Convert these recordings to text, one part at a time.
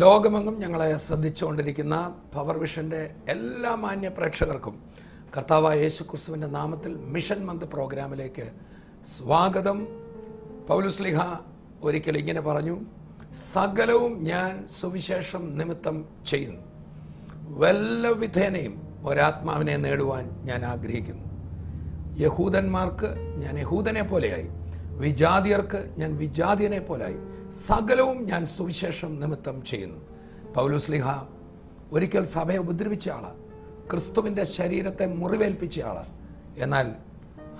ലോകമെങ്ങും ഞങ്ങളെ ശ്രദ്ധിച്ചുകൊണ്ടിരിക്കുന്ന പവർ വിഷന്റെ എല്ലാ മാന്യ പ്രേക്ഷകർക്കും കർത്താവ് യേശു ക്രിസ്തുവിന്റെ നാമത്തിൽ മിഷൻ മന്ത് പ്രോഗ്രാമിലേക്ക് സ്വാഗതം. പൗലുസ്ലിഹ ഒരിക്കൽ ഇങ്ങനെ പറഞ്ഞു സകലവും ഞാൻ സുവിശേഷം നിമിത്തം ചെയ്യുന്നു. വല്ല വിധേനയും ഒരാത്മാവിനെ നേടുവാൻ ഞാൻ ആഗ്രഹിക്കുന്നു. യഹൂദന്മാർക്ക് ഞാൻ യഹൂദനെ പോലെയായി വിജാതിയർക്ക് ഞാൻ വിജാതിയനെ പോലെയായി സകലവും ഞാൻ സുവിശേഷം നിമിത്തം ചെയ്യുന്നു. പൗലുസ്ലിഹ ഒരിക്കൽ സഭയെ ഉപദ്രവിച്ച ആൾ. ക്രിസ്തുവിന്റെ ശരീരത്തെ മുറിവേൽപ്പിച്ച ആളാണ് എന്നാൽ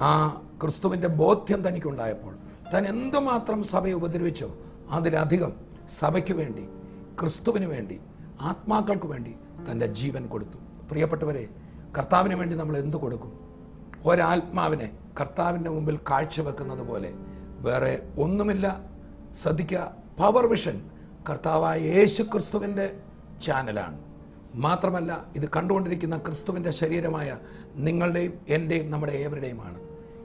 ആ ക്രിസ്തുവിന്റെ ബോധ്യം തനിക്കുണ്ടായപ്പോൾ താൻ എന്തുമാത്രം സഭയെ ഉപദ്രവിച്ചോ അതിലധികം സഭയ്ക്ക് വേണ്ടി ക്രിസ്തുവിന് വേണ്ടി ആത്മാക്കൾക്ക് വേണ്ടി തന്റെ ജീവൻ കൊടുത്തു. പ്രിയപ്പെട്ടവരെ കർത്താവിന് വേണ്ടി നമ്മൾ എന്തു കൊടുക്കും? ഒരാത്മാവിനെ കർത്താവിന്റെ മുമ്പിൽ കാഴ്ചവെക്കുന്നത് പോലെ വേറെ ഒന്നുമില്ല. ശ്രദ്ധിക്കുക. പവർ വിഷൻ കർത്താവായ യേശു ക്രിസ്തുവിന്റെ ചാനലാണ്. മാത്രമല്ല ഇത് കണ്ടുകൊണ്ടിരിക്കുന്ന ക്രിസ്തുവിന്റെ ശരീരമായ നിങ്ങളുടെയും എന്റെയും നമ്മുടെ ഏവരുടെയുമാണ്.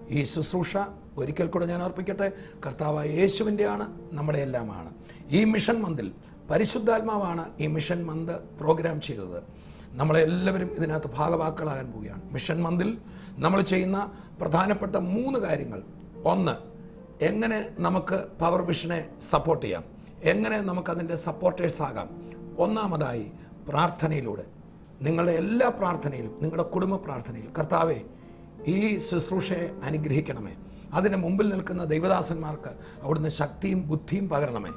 ഈ ശുശ്രൂഷ ഒരിക്കൽ കൂടെ ഞാൻ ഓർപ്പിക്കട്ടെ. കർത്താവായ യേശുവിന്റെയാണ് നമ്മുടെ എല്ലാമാണ്. ഈ മിഷൻ മന്തിൽ പരിശുദ്ധാത്മാവാണ് ഈ മിഷൻ മന്ത് പ്രോഗ്രാം ചെയ്തത്. നമ്മളെല്ലാവരും ഇതിനകത്ത് ഭാഗവാക്കളാകാൻ പോവുകയാണ്. മിഷൻ മന്തിൽ നമ്മൾ ചെയ്യുന്ന പ്രധാനപ്പെട്ട മൂന്ന് കാര്യങ്ങൾ. ഒന്ന് എങ്ങനെ നമുക്ക് പവർ വിഷനെ സപ്പോർട്ട് ചെയ്യാം? എങ്ങനെ നമുക്കതിന്റെ സപ്പോർട്ടേഴ്സ് ആകാം? ഒന്നാമതായി പ്രാർത്ഥനയിലൂടെ. നിങ്ങളുടെ എല്ലാ പ്രാർത്ഥനയിലും നിങ്ങളുടെ കുടുംബ പ്രാർത്ഥനയിൽ കർത്താവെ ഈ ശുശ്രൂഷയെ അനുഗ്രഹിക്കണമേ. അതിന് മുമ്പിൽ നിൽക്കുന്ന ദൈവദാസന്മാർക്ക് അവിടുന്ന് ശക്തിയും ബുദ്ധിയും പകരണമേ.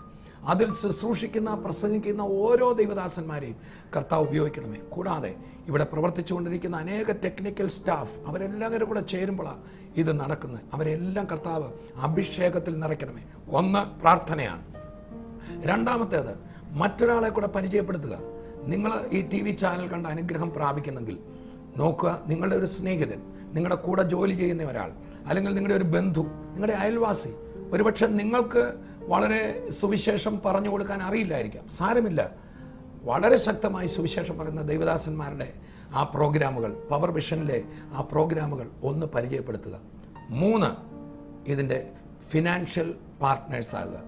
അതിൽ ശുശ്രൂഷിക്കുന്ന പ്രസംഗിക്കുന്ന ഓരോ ദൈവദാസന്മാരെയും കർത്താവ് ഉപയോഗിക്കണമേ. കൂടാതെ ഇവിടെ പ്രവർത്തിച്ചുകൊണ്ടിരിക്കുന്ന അനേക ടെക്നിക്കൽ സ്റ്റാഫ് അവരെല്ലാവരും കൂടെ ചേരുമ്പോഴാണ് ഇത് നടക്കുന്നത്. അവരെല്ലാം കർത്താവ് അഭിഷേകത്തിൽ നിറയ്ക്കണമേ. ഒന്ന് പ്രാർത്ഥനയാണ്. രണ്ടാമത്തേത് മറ്റൊരാളെ കൂടെ പരിചയപ്പെടുത്തുക. നിങ്ങൾ ഈ ടി വി ചാനൽ കണ്ട അനുഗ്രഹം പ്രാപിക്കുന്നെങ്കിൽ നോക്കുക നിങ്ങളുടെ ഒരു സ്നേഹിതൻ നിങ്ങളുടെ കൂടെ ജോലി ചെയ്യുന്ന ഒരാൾ അല്ലെങ്കിൽ നിങ്ങളുടെ ഒരു ബന്ധു നിങ്ങളുടെ അയൽവാസി ഒരുപക്ഷെ നിങ്ങൾക്ക് വളരെ സുവിശേഷം പറഞ്ഞു കൊടുക്കാൻ അറിയില്ലായിരിക്കാം. സാരമില്ല. വളരെ ശക്തമായി സുവിശേഷം പറയുന്ന ദൈവദാസന്മാരുടെ ആ പ്രോഗ്രാമുകൾ പവർ വിഷനിലെ ആ പ്രോഗ്രാമുകൾ ഒന്ന് പരിചയപ്പെടുത്തുക. മൂന്ന് ഇതിന്റെ ഫിനാൻഷ്യൽ പാർട്ട്നേഴ്സ് ആകുക.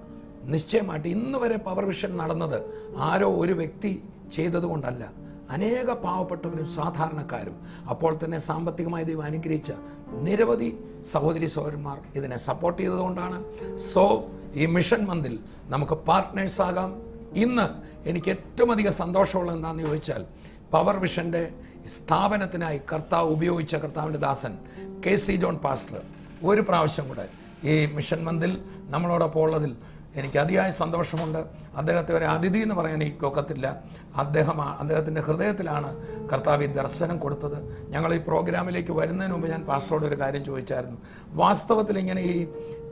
നിശ്ചയമായിട്ട് ഇന്ന് വരെ പവർ വിഷൻ നടന്നത് ആരോ ഒരു വ്യക്തി ചെയ്തതുകൊണ്ടല്ല അനേക പാവപ്പെട്ടവരും സാധാരണക്കാരും അപ്പോൾ തന്നെ സാമ്പത്തികമായി ദൈവം അനുഗ്രഹിച്ച നിരവധി സഹോദരി സഹോദരന്മാർ ഇതിനെ സപ്പോർട്ട് ചെയ്തതുകൊണ്ടാണ് സോ ഈ മിഷൻ മന്തിൽ നമുക്ക് പാർട്ട്നേഴ്സ് ആകാം. ഇന്ന് എനിക്ക് ഏറ്റവും അധികം സന്തോഷമുള്ളത് എന്താണെന്ന് ചോദിച്ചാൽ പവർ വിഷന്റെ സ്ഥാപനത്തിനായി കർത്താവ് ഉപയോഗിച്ച കർത്താവിന്റെ ദാസൻ കെ സി ജോൺ പാസ്റ്റർ. ഒരു പ്രാവശ്യം കൂടെ ഈ മിഷൻ മന്തിൽ നമ്മളോടൊപ്പം ഉള്ളതിൽ എനിക്ക് അതിയായ സന്തോഷമുണ്ട്. അദ്ദേഹത്തെ ഒരു അതിഥി എന്ന് പറയാൻ എനിക്ക് ഒക്കത്തില്ല അദ്ദേഹം അദ്ദേഹത്തിന്റെ ഹൃദയത്തിലാണ് കർത്താവ് ഈ ദർശനം കൊടുത്തത്. ഞങ്ങൾ ഈ പ്രോഗ്രാമിലേക്ക് വരുന്നതിന് മുമ്പ് ഞാൻ പാസ്റ്ററോട് ഒരു കാര്യം ചോദിച്ചായിരുന്നു. വാസ്തവത്തിൽ ഇങ്ങനെ ഈ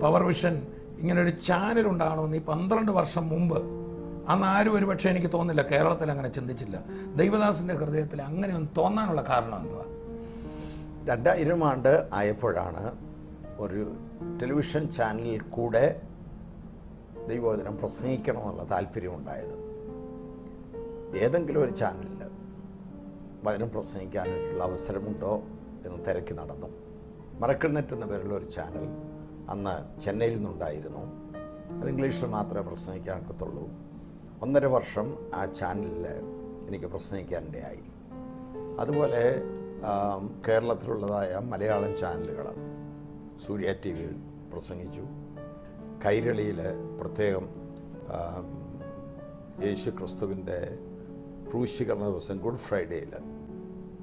പവർ വിഷൻ ഇങ്ങനൊരു ചാനൽ ഉണ്ടാകണമെന്ന് ഈ പന്ത്രണ്ട് വർഷം മുമ്പ് അന്ന് ആരും ഒരു പക്ഷേ എനിക്ക് തോന്നില്ല കേരളത്തിൽ അങ്ങനെ ചിന്തിച്ചില്ല. ദൈവദാസിന്റെ ഹൃദയത്തിൽ അങ്ങനെ ഒന്ന് തോന്നാനുള്ള കാരണം എന്തുവാ? രണ്ടായിരം ആണ്ട് ആയപ്പോഴാണ് ഒരു ടെലിവിഷൻ ചാനലിൽ കൂടെ ദൈവോദനം പ്രസംഗിക്കണമെന്നുള്ള താല്പര്യം ഉണ്ടായത് ഏതെങ്കിലും ഒരു ചാനലിൽ വചനം പ്രസംഗിക്കാനായിട്ടുള്ള അവസരമുണ്ടോ എന്ന് തിരക്കി നടന്നു. മറക്കിണറ്റ് എന്ന പേരുള്ള ഒരു ചാനൽ അന്ന് ചെന്നൈയിൽ നിന്നുണ്ടായിരുന്നു. അത് ഇംഗ്ലീഷിൽ മാത്രമേ പ്രസംഗിക്കാനൊക്കത്തുള്ളൂ ഒന്നര വർഷം ആ ചാനലിൽ എനിക്ക് പ്രസംഗിക്കാനിടയായി അതുപോലെ കേരളത്തിലുള്ളതായ മലയാളം ചാനലുകൾ സൂര്യ ടി വിയിൽ പ്രസംഗിച്ചു. കൈരളിയിൽ പ്രത്യേകം യേശു ക്രിസ്തുവിന്റെ ക്രൂശീകരണ ദിവസം ഗുഡ് ഫ്രൈഡേയിൽ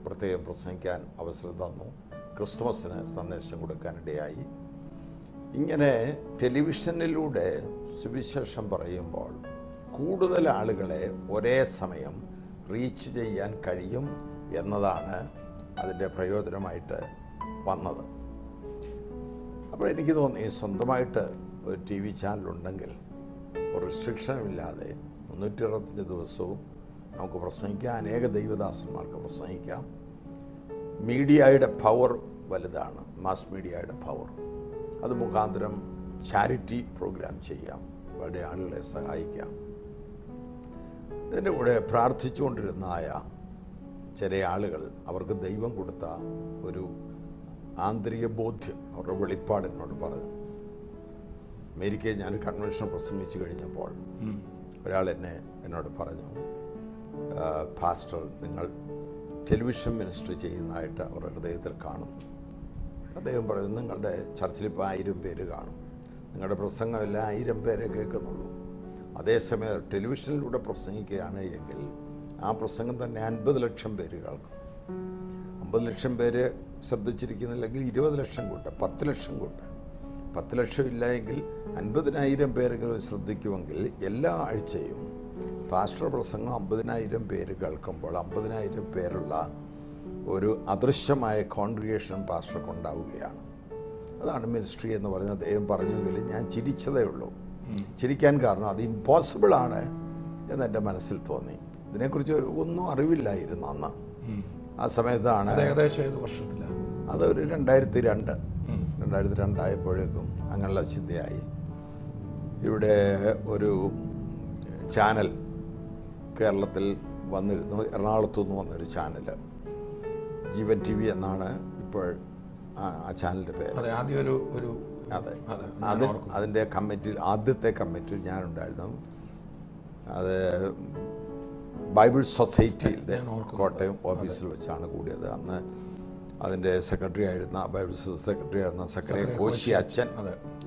പ്രത്യേകം പ്രസംഗിക്കാൻ അവസരം തന്നു. ക്രിസ്തുമസിന് സന്ദേശം കൊടുക്കാനിടയായി ഇങ്ങനെ ടെലിവിഷനിലൂടെ സുവിശേഷം പറയുമ്പോൾ കൂടുതൽ ആളുകളെ ഒരേ സമയം റീച്ച് ചെയ്യാൻ കഴിയും എന്നതാണ് അതിന്റെ പ്രയോജനമായിട്ട് വന്നത്. അപ്പോൾ എനിക്ക് തോന്നി സ്വന്തമായിട്ട് ഒരു ടി വി ചാനലുണ്ടെങ്കിൽ ഒരു റിസ്ട്രിക്ഷനും ഇല്ലാതെ മുന്നൂറ്റി അറുപത്തഞ്ച് ദിവസവും നമുക്ക് പ്രസംഗിക്കാം. അനേക ദൈവദാസന്മാർക്ക് പ്രസംഗിക്കാം. മീഡിയയുടെ പവർ വലുതാണ്. മാസ് മീഡിയയുടെ പവർ അത് മുഖാന്തരം ചാരിറ്റി പ്രോഗ്രാം ചെയ്യാം. വളരെ ആളുകളെ സഹായിക്കാം. ഇതിന്റെ കൂടെ പ്രാർത്ഥിച്ചുകൊണ്ടിരുന്നായ ചില ആളുകൾ അവർക്ക് ദൈവം കൊടുത്ത ഒരു ആന്തരിക ബോധ്യം അവരുടെ വെളിപ്പാട് എന്നോട് പറഞ്ഞു. അമേരിക്കയിൽ ഞാൻ കൺവെൻഷൻ പ്രസംഗിച്ചു കഴിഞ്ഞപ്പോൾ ഒരാൾ എന്നെ എന്നോട് പറഞ്ഞു ഫാസ്റ്റർ നിങ്ങൾ ടെലിവിഷൻ മിനിസ്റ്ററി ചെയ്യുന്നതായിട്ട് അവരുടെ ഹൃദയത്തിൽ കാണുന്നു. അദ്ദേഹം പറയുന്നു നിങ്ങളുടെ ചർച്ചിൽ ഇപ്പോൾ ആയിരം പേര് കാണും. നിങ്ങളുടെ പ്രസംഗമെല്ലാം ആയിരം പേരെ കേൾക്കുന്നുള്ളൂ. അതേസമയം ടെലിവിഷനിലൂടെ പ്രസംഗിക്കുകയാണ് എങ്കിൽ ആ പ്രസംഗം തന്നെ അൻപത് ലക്ഷം പേര് കേൾക്കും. അമ്പത് ലക്ഷം പേര് ശ്രദ്ധിച്ചിരിക്കുന്നില്ലെങ്കിൽ ഇരുപത് ലക്ഷം കൊണ്ട് പത്ത് ലക്ഷം കൊണ്ട്. പത്ത് ലക്ഷം ഇല്ല എങ്കിൽ അൻപതിനായിരം പേരെങ്കിലും ശ്രദ്ധിക്കുമെങ്കിൽ എല്ലാ ആഴ്ചയും പാസ്റ്റർ പ്രസംഗം അമ്പതിനായിരം പേര് കേൾക്കുമ്പോൾ അമ്പതിനായിരം പേരുള്ള ഒരു അദൃശ്യമായ കോൺഗ്രിഗേഷൻ പാസ്റ്റർക്ക് ഉണ്ടാവുകയാണ്. അതാണ് മിനിസ്ട്രി എന്ന് പറയുന്നത്. ദൈവം പറഞ്ഞെങ്കിൽ ഞാൻ ചിരിച്ചതേ ഉള്ളൂ. ചിരിക്കാൻ കാരണം അത് ഇമ്പോസിബിൾ ആണ് എന്ന് എന്റെ മനസ്സിൽ തോന്നി. ഇതിനെക്കുറിച്ച് ഒന്നും അറിവില്ലായിരുന്നു അന്ന്. ആ സമയത്താണ് ഏകദേശം വർഷത്തിലാണ് അതൊരു രണ്ടായിരത്തി രണ്ട് രണ്ടായിരത്തി രണ്ടായപ്പോഴേക്കും അങ്ങനെയുള്ള ചിന്തയായി. ഇവിടെ ഒരു ചാനൽ കേരളത്തിൽ വന്നിരുന്നു. എറണാകുളത്തു നിന്ന് വന്നൊരു ചാനൽ ജീവൻ ടി വി എന്നാണ് ഇപ്പോൾ ആ ആ ചാനലിന്റെ പേര്. അതെ ആദ്യം ഒരു ഒരു അതെ. അതെ അത് അതിന്റെ കമ്മിറ്റിയിൽ ആദ്യത്തെ കമ്മിറ്റിയിൽ ഞാനുണ്ടായിരുന്നു. അത് ബൈബിൾ സൊസൈറ്റിയുടെ. കോട്ടയം ഓഫീസിൽ വെച്ചാണ് കൂടിയത്. അന്ന് അതിന്റെ സെക്രട്ടറി ആയിരുന്ന ബൈബിൾ സെക്രട്ടറി ആയിരുന്ന സെക്രട്ടറി കോശി അച്ഛൻ.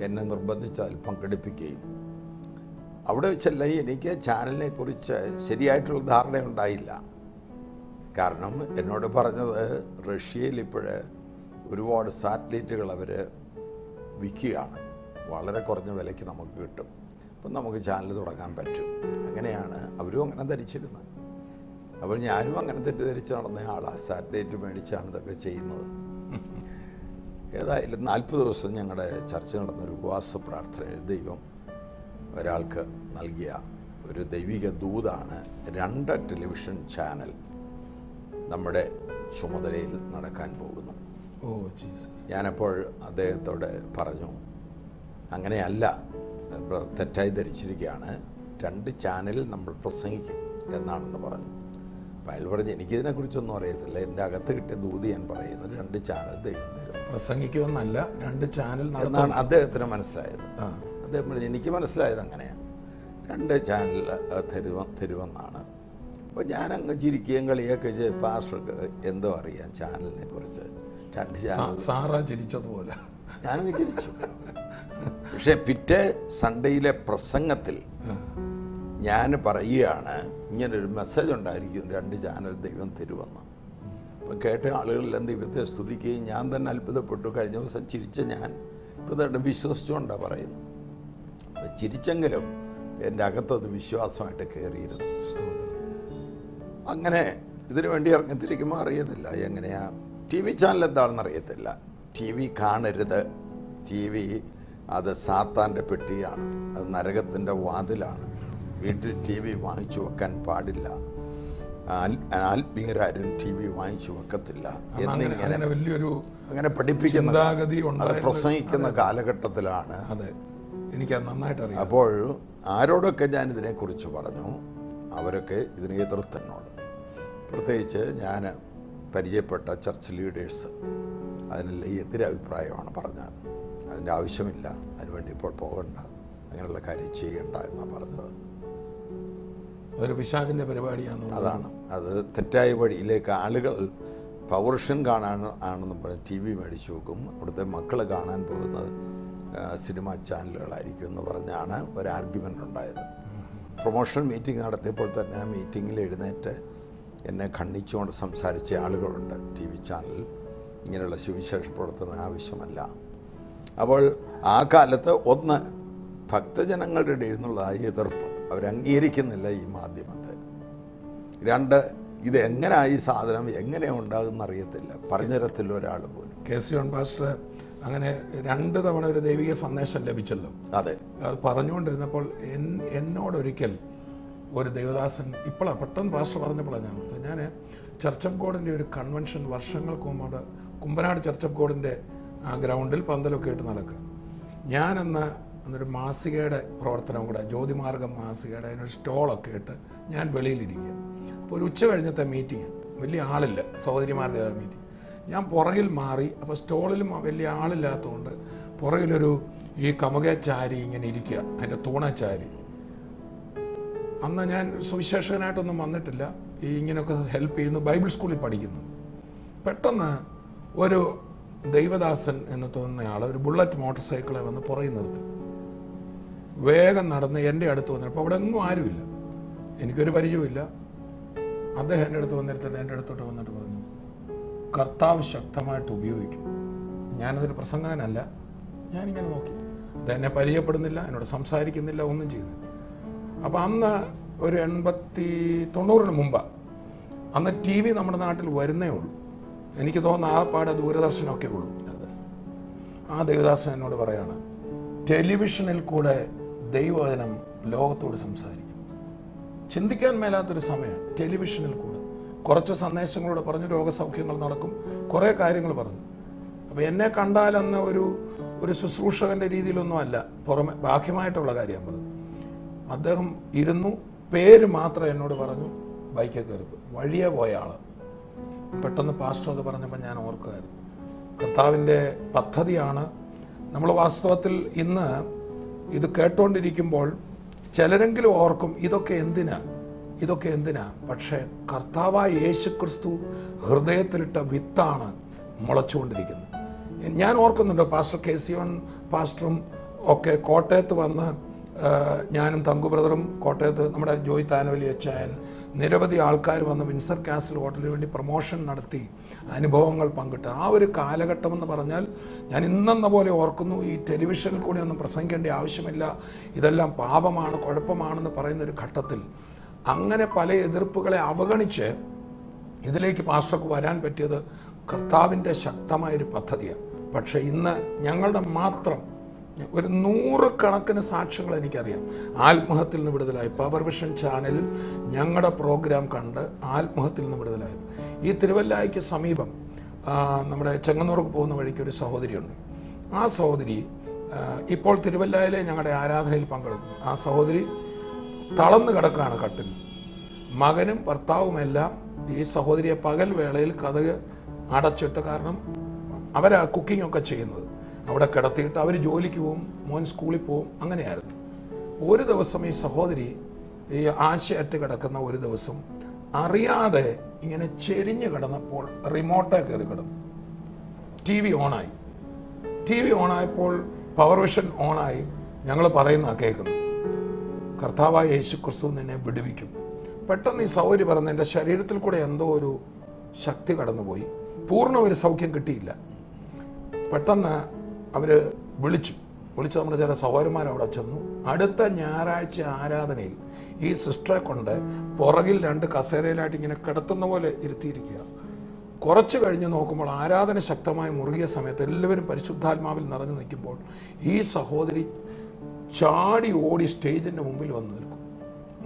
എന്നെ നിർബന്ധിച്ച് അതിൽ പങ്കെടുപ്പിക്കുകയും. അവിടെ വെച്ചല്ല എനിക്ക് ചാനലിനെ കുറിച്ച് ശരിയായിട്ടുള്ള ധാരണ ഉണ്ടായില്ല. കാരണം എന്നോട് പറഞ്ഞത് റഷ്യയിൽ ഇപ്പോൾ ഒരുപാട് സാറ്റലൈറ്റുകൾ അവർ വിൽക്കുകയാണ്. വളരെ കുറഞ്ഞ വിലയ്ക്ക് നമുക്ക് കിട്ടും. അപ്പം നമുക്ക് ചാനൽ തുടങ്ങാൻ പറ്റും. അങ്ങനെയാണ് അവരും അങ്ങനെ ധരിച്ചിരുന്നത്. അപ്പോൾ ഞാനും അങ്ങനെ തെറ്റിദ്ധരിച്ച് നടന്ന ആളാണ് സാറ്റലൈറ്റ് മേടിച്ചാണ് ഇതൊക്കെ ചെയ്യുന്നത്. ഏതായാലും നാൽപ്പത് ദിവസം ഞങ്ങളുടെ ചർച്ച നടന്നൊരു ഉപവാസ പ്രാർത്ഥന ദൈവം ഒരാൾക്ക് നൽകിയ ഒരു ദൈവിക ദൂതാണ് രണ്ട് ടെലിവിഷൻ ചാനൽ നമ്മുടെ ചുമതലയിൽ നടക്കാൻ പോകുന്നു. Oh Jesus. ഞാനപ്പോൾ അദ്ദേഹത്തോട് പറഞ്ഞു അങ്ങനെയല്ല തെറ്റായി ധരിച്ചിരിക്കുകയാണ്. രണ്ട് ചാനലിൽ നമ്മൾ പ്രസംഗിക്കും എന്നാണെന്ന് പറഞ്ഞു. അപ്പം അയാൾ പറഞ്ഞു എനിക്കിതിനെക്കുറിച്ചൊന്നും അറിയത്തില്ല. എന്റെ അകത്ത് കിട്ടിയ ദൂതി ഞാൻ പറയുന്നത് രണ്ട് ചാനൽ ദൈവം തരും പ്രസംഗിക്കുമെന്നല്ല രണ്ട് ചാനൽ എന്നാണ് അദ്ദേഹത്തിന് മനസ്സിലായത്. അദ്ദേഹം പറഞ്ഞു എനിക്ക് മനസ്സിലായത് അങ്ങനെയാണ് രണ്ട് ചാനൽ തരുവ തരുമെന്നാണ് അപ്പോൾ ഞാനങ്ങ് ചിരിക്കുകയും കളിയൊക്കെ ചെയ്ത് പാസ്റ്റർക്ക് എന്തോ അറിയാം ചാനലിനെ കുറിച്ച് രണ്ട് സാറാ ചിരിച്ചതുപോലെ ഞാനങ്ങ് ചിരിച്ചു പക്ഷേ പിറ്റേ സൺഡേയിലെ പ്രസംഗത്തിൽ ഞാൻ പറയുകയാണ് ഇങ്ങനൊരു മെസ്സേജ് ഉണ്ടായിരിക്കും രണ്ട് ചാനൽ ദൈവം തരുമെന്ന്. അപ്പം കേട്ട ആളുകളെല്ലാം ദൈവത്തെ സ്തുതിക്കുകയും ഞാൻ തന്നെ അത്ഭുതപ്പെട്ടു. കഴിഞ്ഞ ദിവസം ചിരിച്ച ഞാൻ ഇപ്പോൾ തന്നെ വിശ്വസിച്ചുകൊണ്ടാണ് പറയുന്നത്. അപ്പം ചിരിച്ചെങ്കിലും എന്റെ അകത്തത് വിശ്വാസമായിട്ട് കയറിയിരുന്നു. അങ്ങനെ ഇതിനു വേണ്ടി ഇറങ്ങിത്തിരിക്കുമ്പോൾ അറിയത്തില്ല എങ്ങനെയാ ടി വി ചാനൽ എന്താണെന്ന് അറിയത്തില്ല. ടി വി കാണരുത്. ടി വി അത് സാത്താന്റെ പെട്ടിയാണ്. അത് നരകത്തിന്റെ വാതിലാണ്. വീട്ടിൽ ടി വി വാങ്ങിച്ചു വെക്കാൻ പാടില്ല. ആത്മീയരാരും ടി വി വാങ്ങിച്ചു വെക്കത്തില്ല. എന്നിങ്ങനെ വലിയൊരു അങ്ങനെ പഠിപ്പിക്കുന്ന അത് പ്രസംഗിക്കുന്ന കാലഘട്ടത്തിലാണ്. എനിക്ക് നന്നായിട്ട് അറിയാം. അപ്പോൾ ആരോടൊക്കെ ഞാൻ ഇതിനെക്കുറിച്ച് പറഞ്ഞു അവരൊക്കെ ഇതിനെ എതിർത്തന്നോട്. പ്രത്യേകിച്ച് ഞാൻ പരിചയപ്പെട്ട ചർച്ച് ലീഡേഴ്സ് അതിനെല്ലാം എതിരഭിപ്രായമാണ് പറഞ്ഞത്. അതിന്റെ ആവശ്യമില്ല. അതിനുവേണ്ടി ഇപ്പോൾ പോകണ്ട. അങ്ങനെയുള്ള കാര്യം ചെയ്യണ്ട എന്നാണ് പറഞ്ഞത്. ഒരു വിശാഖിന്റെ പരിപാടിയാണ് അതാണ്. അത് തെറ്റായ വഴിയിലേക്ക് ആളുകൾ പൗർഷൻ കാണാൻ ആണെന്ന് പറഞ്ഞ് ടി വി മേടിച്ചു വെക്കും. അവിടുത്തെ മക്കൾ കാണാൻ പോകുന്നത് സിനിമാ ചാനലുകളായിരിക്കും എന്ന് പറഞ്ഞാണ് ഒരു ആർഗ്യുമെന്റ് ഉണ്ടായത്. പ്രൊമോഷൻ മീറ്റിംഗ് നടത്തിയപ്പോൾ തന്നെ ആ മീറ്റിങ്ങിൽ എഴുന്നേറ്റ് എന്നെ ഖണ്ഡിച്ചുകൊണ്ട് സംസാരിച്ച ആളുകളുണ്ട് ടി വി ചാനലിൽ. ഇങ്ങനെയുള്ള സുവിശേഷ പ്രവർത്തനം ആവശ്യമല്ല. അപ്പോൾ ആ കാലത്ത് ഒന്ന് ഭക്തജനങ്ങളുടെ ഇടയിൽ നിന്നുള്ളതായി എതിർപ്പ്. അവരംഗീകരിക്കുന്നില്ല ഈ മാധ്യമത്തെ. രണ്ട് ഇത് എങ്ങനെയാ ഈ സാധനം എങ്ങനെ ഉണ്ടാകുന്ന അറിയത്തില്ല. പറഞ്ഞിരത്തില്ല ഒരാൾ പോലും. കെ സി ജോൺ പാസ്റ്റർ അങ്ങനെ രണ്ട് തവണ ഒരു ദൈവിക സന്ദേശം ലഭിച്ചല്ലോ. അതെ. അത് പറഞ്ഞുകൊണ്ടിരുന്നപ്പോൾ എന്നോടൊരിക്കൽ ഒരു ദേവദാസൻ ഇപ്പോഴാണ് പെട്ടെന്ന് പാസ്റ്റർ പറഞ്ഞപ്പോഴാണ് ഞാൻ. ഞാൻ ചർച്ച് ഓഫ് ഗോഡിന്റെ ഒരു കൺവെൻഷൻ വർഷങ്ങൾക്ക് മുമ്പ് കുമ്പനാട് ചർച്ച് ഓഫ് ഗോഡിന്റെ ആ ഗ്രൗണ്ടിൽ പന്തലൊക്കെ ഇട്ട് നടക്കുക. ഞാനെന്ന അന്നൊരു മാസികയുടെ പ്രവർത്തനം കൂടെ ജ്യോതിമാർഗം മാസികയുടെ അതിനൊരു സ്റ്റോളൊക്കെ ഇട്ട് ഞാൻ വെളിയിലിരിക്കുക. അപ്പോൾ ഒരു ഉച്ച കഴിഞ്ഞത്തെ മീറ്റിംഗ് വലിയ ആളില്ല സഹോദരിമാരുടെ മീറ്റിംഗ് ഞാൻ പുറകിൽ മാറി അപ്പോൾ സ്റ്റോളിലും വലിയ ആളില്ലാത്തതുകൊണ്ട് പുറകിലൊരു ഈ കമുകച്ചാരി ചാരി ഇങ്ങനെ ഇരിക്കുക അതിന്റെ തൂണച്ചാരി. ചാരി അന്ന് ഞാൻ സുവിശേഷകനായിട്ടൊന്നും വന്നിട്ടില്ല. ഈ ഇങ്ങനെയൊക്കെ ഹെൽപ്പ് ചെയ്യുന്നു. ബൈബിൾ സ്കൂളിൽ പഠിക്കുന്നു. പെട്ടെന്ന് ഒരു ദൈവദാസൻ എന്ന് തോന്നുന്നയാൾ ഒരു ബുള്ളറ്റ് മോട്ടോർ സൈക്കിളെ വന്ന് പുറകെ നിർത്തി. വേഗം നടന്ന് എന്റെ അടുത്ത് വന്നപ്പോൾ അവിടെ എങ്ങും ആരുമില്ല. എനിക്കൊരു പരിചയമില്ല അദ്ദേഹം എന്റെ അടുത്ത് വന്നിരുത്തിട്ട് എന്റെ അടുത്തോട്ട് വന്നിട്ട് പറഞ്ഞു കർത്താവ് ശക്തമായിട്ട് ഉപയോഗിക്കും. ഞാനതൊരു പ്രസംഗകനല്ല. ഞാനിങ്ങനെ നോക്കി. അത് എന്നെ പരിചയപ്പെടുന്നില്ല എന്നോട് സംസാരിക്കുന്നില്ല ഒന്നും ചെയ്യുന്നില്ല. അപ്പോൾ അന്ന് ഒരു എൺപത്തി തൊണ്ണൂറിന് മുമ്പ്. അന്ന് ടി വി നമ്മുടെ നാട്ടിൽ വരുന്നേ ഉള്ളൂ. എനിക്ക് തോന്നുന്ന ആ പാടെ ദൂരദർശനമൊക്കെ ഉള്ളൂ. ആ ദേവദാസൻ എന്നോട് പറയാണ് ടെലിവിഷനിൽ കൂടെ ദൈവവചനം ലോകത്തോട് സംസാരിക്കും. ചിന്തിക്കാൻ മേലാത്തൊരു സമയം ടെലിവിഷനിൽ കൂടെ. കുറച്ച് സന്ദേശങ്ങളോട് പറഞ്ഞു രോഗസൗഖ്യങ്ങൾ നടക്കും കുറേ കാര്യങ്ങൾ പറഞ്ഞു. അപ്പോൾ എന്നെ കണ്ടാൽ അന്ന് ഒരു ഒരു ശുശ്രൂഷകന്റെ രീതിയിലൊന്നും അല്ല. പുറമെ ബാഹ്യമായിട്ടുള്ള കാര്യം പറഞ്ഞു. അദ്ദേഹം ഇരുന്നു. പേര് മാത്രം എന്നോട് പറഞ്ഞു ബൈക്കിൽ കയറി വഴിയെ പോയ ആൾ. പെട്ടെന്ന് പാസ്റ്റർ അത് പറഞ്ഞപ്പോൾ ഞാൻ ഓർക്കുമായിരുന്നു കർത്താവിന്റെ പദ്ധതിയാണ്. നമ്മൾ വാസ്തവത്തിൽ ഇന്ന് ഇത് കേട്ടോണ്ടിരിക്കുമ്പോൾ ചിലരെങ്കിലും ഓർക്കും ഇതൊക്കെ എന്തിനാ? ഇതൊക്കെ എന്തിനാ? പക്ഷേ കർത്താവായ യേശു ക്രിസ്തു ഹൃദയത്തിലിട്ട വിത്താണ് മുളച്ചുകൊണ്ടിരിക്കുന്നത്. ഞാൻ ഓർക്കുന്നുണ്ട് പാസ്റ്റർ കെ സിയോൺ പാസ്റ്ററും ഒക്കെ കോട്ടയത്ത് വന്ന് ഞാനും തങ്കു ബ്രദറും കോട്ടയത്ത് നമ്മുടെ ജോയ് താനവലി അച്ചായൻ നിരവധി ആൾക്കാർ വന്ന് വിൻസർ കാസിൽ ഹോട്ടലിന് വേണ്ടി പ്രൊമോഷൻ നടത്തി അനുഭവങ്ങൾ പങ്കിട്ട്. ആ ഒരു കാലഘട്ടം എന്ന് പറഞ്ഞാൽ ഞാൻ ഇന്നെന്ന പോലെ ഓർക്കുന്നു ഈ ടെലിവിഷനിൽ കൂടി ഒന്നും പ്രസംഗിക്കേണ്ട ആവശ്യമില്ല. ഇതെല്ലാം പാപമാണ് കുഴപ്പമാണെന്ന് പറയുന്ന ഒരു ഘട്ടത്തിൽ. അങ്ങനെ പല എതിർപ്പുകളെ അവഗണിച്ച് ഇതിലേക്ക് പാസ്റ്റർക്ക് വരാൻ പറ്റിയത് കർത്താവിന്റെ ശക്തമായൊരു പദ്ധതിയാണ്. പക്ഷേ ഇന്ന് ഞങ്ങളുടെ മാത്രം ഒരു നൂറുകണക്കിന് സാക്ഷ്യങ്ങൾ എനിക്കറിയാം. ആത്മഹത്യയിൽ നിന്ന് വിടുതലായി. പവർ വിഷൻ ചാനലിൽ ഞങ്ങളുടെ പ്രോഗ്രാം കണ്ട് ആത്മഹത്യയിൽ നിന്ന് വിടുതലായത്. ഈ തിരുവല്ലായ്ക്ക് സമീപം നമ്മുടെ ചെങ്ങന്നൂർക്ക് പോകുന്ന വഴിക്ക് ഒരു സഹോദരിയുണ്ട്. ആ സഹോദരി ഇപ്പോൾ തിരുവല്ലായിലെ ഞങ്ങളുടെ ആരാധനയിൽ പങ്കെടുക്കുന്നു. ആ സഹോദരി തളർന്നു കിടക്കുകയാണ് കട്ടിൽ. മകനും ഭർത്താവുമെല്ലാം ഈ സഹോദരിയെ പകൽ വേളയിൽ കഥക് അടച്ചിട്ട് കാരണം അവരാ കുക്കിംഗ് ഒക്കെ ചെയ്യുന്നത്. അവിടെ കിടത്തിയിട്ട് അവർ ജോലിക്ക് പോവും മോൻ സ്കൂളിൽ പോവും അങ്ങനെയായിരുന്നു. ഒരു ദിവസം ഈ സഹോദരി ഈ ആശയറ്റ് കിടക്കുന്ന ഒരു ദിവസം അറിയാതെ ഇങ്ങനെ ചെരിഞ്ഞു കിടന്നപ്പോൾ റിമോട്ടേ കയറി കിടന്നു. ടി വി ഓണായി ടി വി ഓണായപ്പോൾ പവർ വിഷൻ ഓണായി ഞങ്ങൾ പറയുന്ന കേൾക്കുന്നു കർത്താവായ യേശു ക്രിസ്തു നിന്നെ വിടുവിക്കും. പെട്ടെന്ന് ഈ സൗകര്യം പറഞ്ഞ് എന്റെ ശരീരത്തിൽ കൂടെ എന്തോ ഒരു ശക്തി കടന്നുപോയി. പൂർണ ഒരു സൗഖ്യം കിട്ടിയില്ല. പെട്ടെന്ന് അവർ വിളിച്ചു. വിളിച്ച് നമ്മുടെ ചില സഹോദരന്മാർ അവിടെ ചെന്നു. അടുത്ത ഞായറാഴ്ച ആരാധനയിൽ ഈ സിസ്റ്ററെ കൊണ്ട് പുറകിൽ രണ്ട് കസേരയിലായിട്ട് ഇങ്ങനെ കിടത്തുന്ന പോലെ ഇരുത്തിയിരിക്കുക. കുറച്ച് കഴിഞ്ഞ് നോക്കുമ്പോൾ ആരാധന ശക്തമായി മുറുകിയ സമയത്ത് എല്ലാവരും പരിശുദ്ധാത്മാവിൽ നിറഞ്ഞു നിൽക്കുമ്പോൾ ഈ സഹോദരി ചാടി ഓടി സ്റ്റേജിന്റെ മുമ്പിൽ വന്ന്.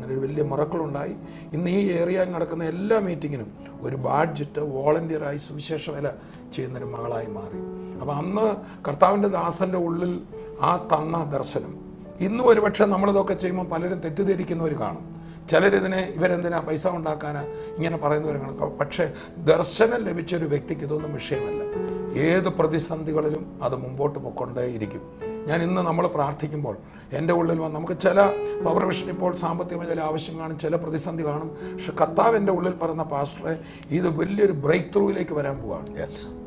അങ്ങനെ ഒരു വലിയ മുറക്കളുണ്ടായി. ഇന്ന് ഈ ഏരിയയിൽ നടക്കുന്ന എല്ലാ മീറ്റിങ്ങിനും ഒരു ബാഡ്ജറ്റ് വോളണ്ടിയറായി സുവിശേഷ വില ചെയ്യുന്നൊരു മകളായി മാറി. അപ്പം അന്ന് കർത്താവിന്റെ ദാസന്റെ ഉള്ളിൽ ആ തന്ന ദർശനം. ഇന്നും ഒരുപക്ഷെ നമ്മളിതൊക്കെ ചെയ്യുമ്പോൾ പലരും തെറ്റിദ്ധരിക്കുന്നവർ കാണും. ചിലരിതിനെ ഇവരെന്തിനാ പൈസ ഉണ്ടാക്കാനാ ഇങ്ങനെ പറയുന്നവർ കാണും. പക്ഷേ ദർശനം ലഭിച്ച ഒരു വ്യക്തിക്ക് ഇതൊന്നും വിഷയമല്ല. ഏത് പ്രതിസന്ധികളിലും അത് മുമ്പോട്ട് പൊക്കൊണ്ടേയിരിക്കും. ഞാൻ ഇന്ന് നമ്മൾ പ്രാർത്ഥിക്കുമ്പോൾ എന്റെ ഉള്ളിൽ വന്ന് നമുക്ക് ചില പവർ വിഷൻ ഇപ്പോൾ സാമ്പത്തികമായ ചില ആവശ്യം കാണും ചില പ്രതിസന്ധി കാണും. പക്ഷെ കർത്താവ് എന്റെ ഉള്ളിൽ പറഞ്ഞ പാസ്റ്ററെ ഇത് വലിയൊരു ബ്രേക്ക് ത്രൂയിലേക്ക് വരാൻ പോവാണ്.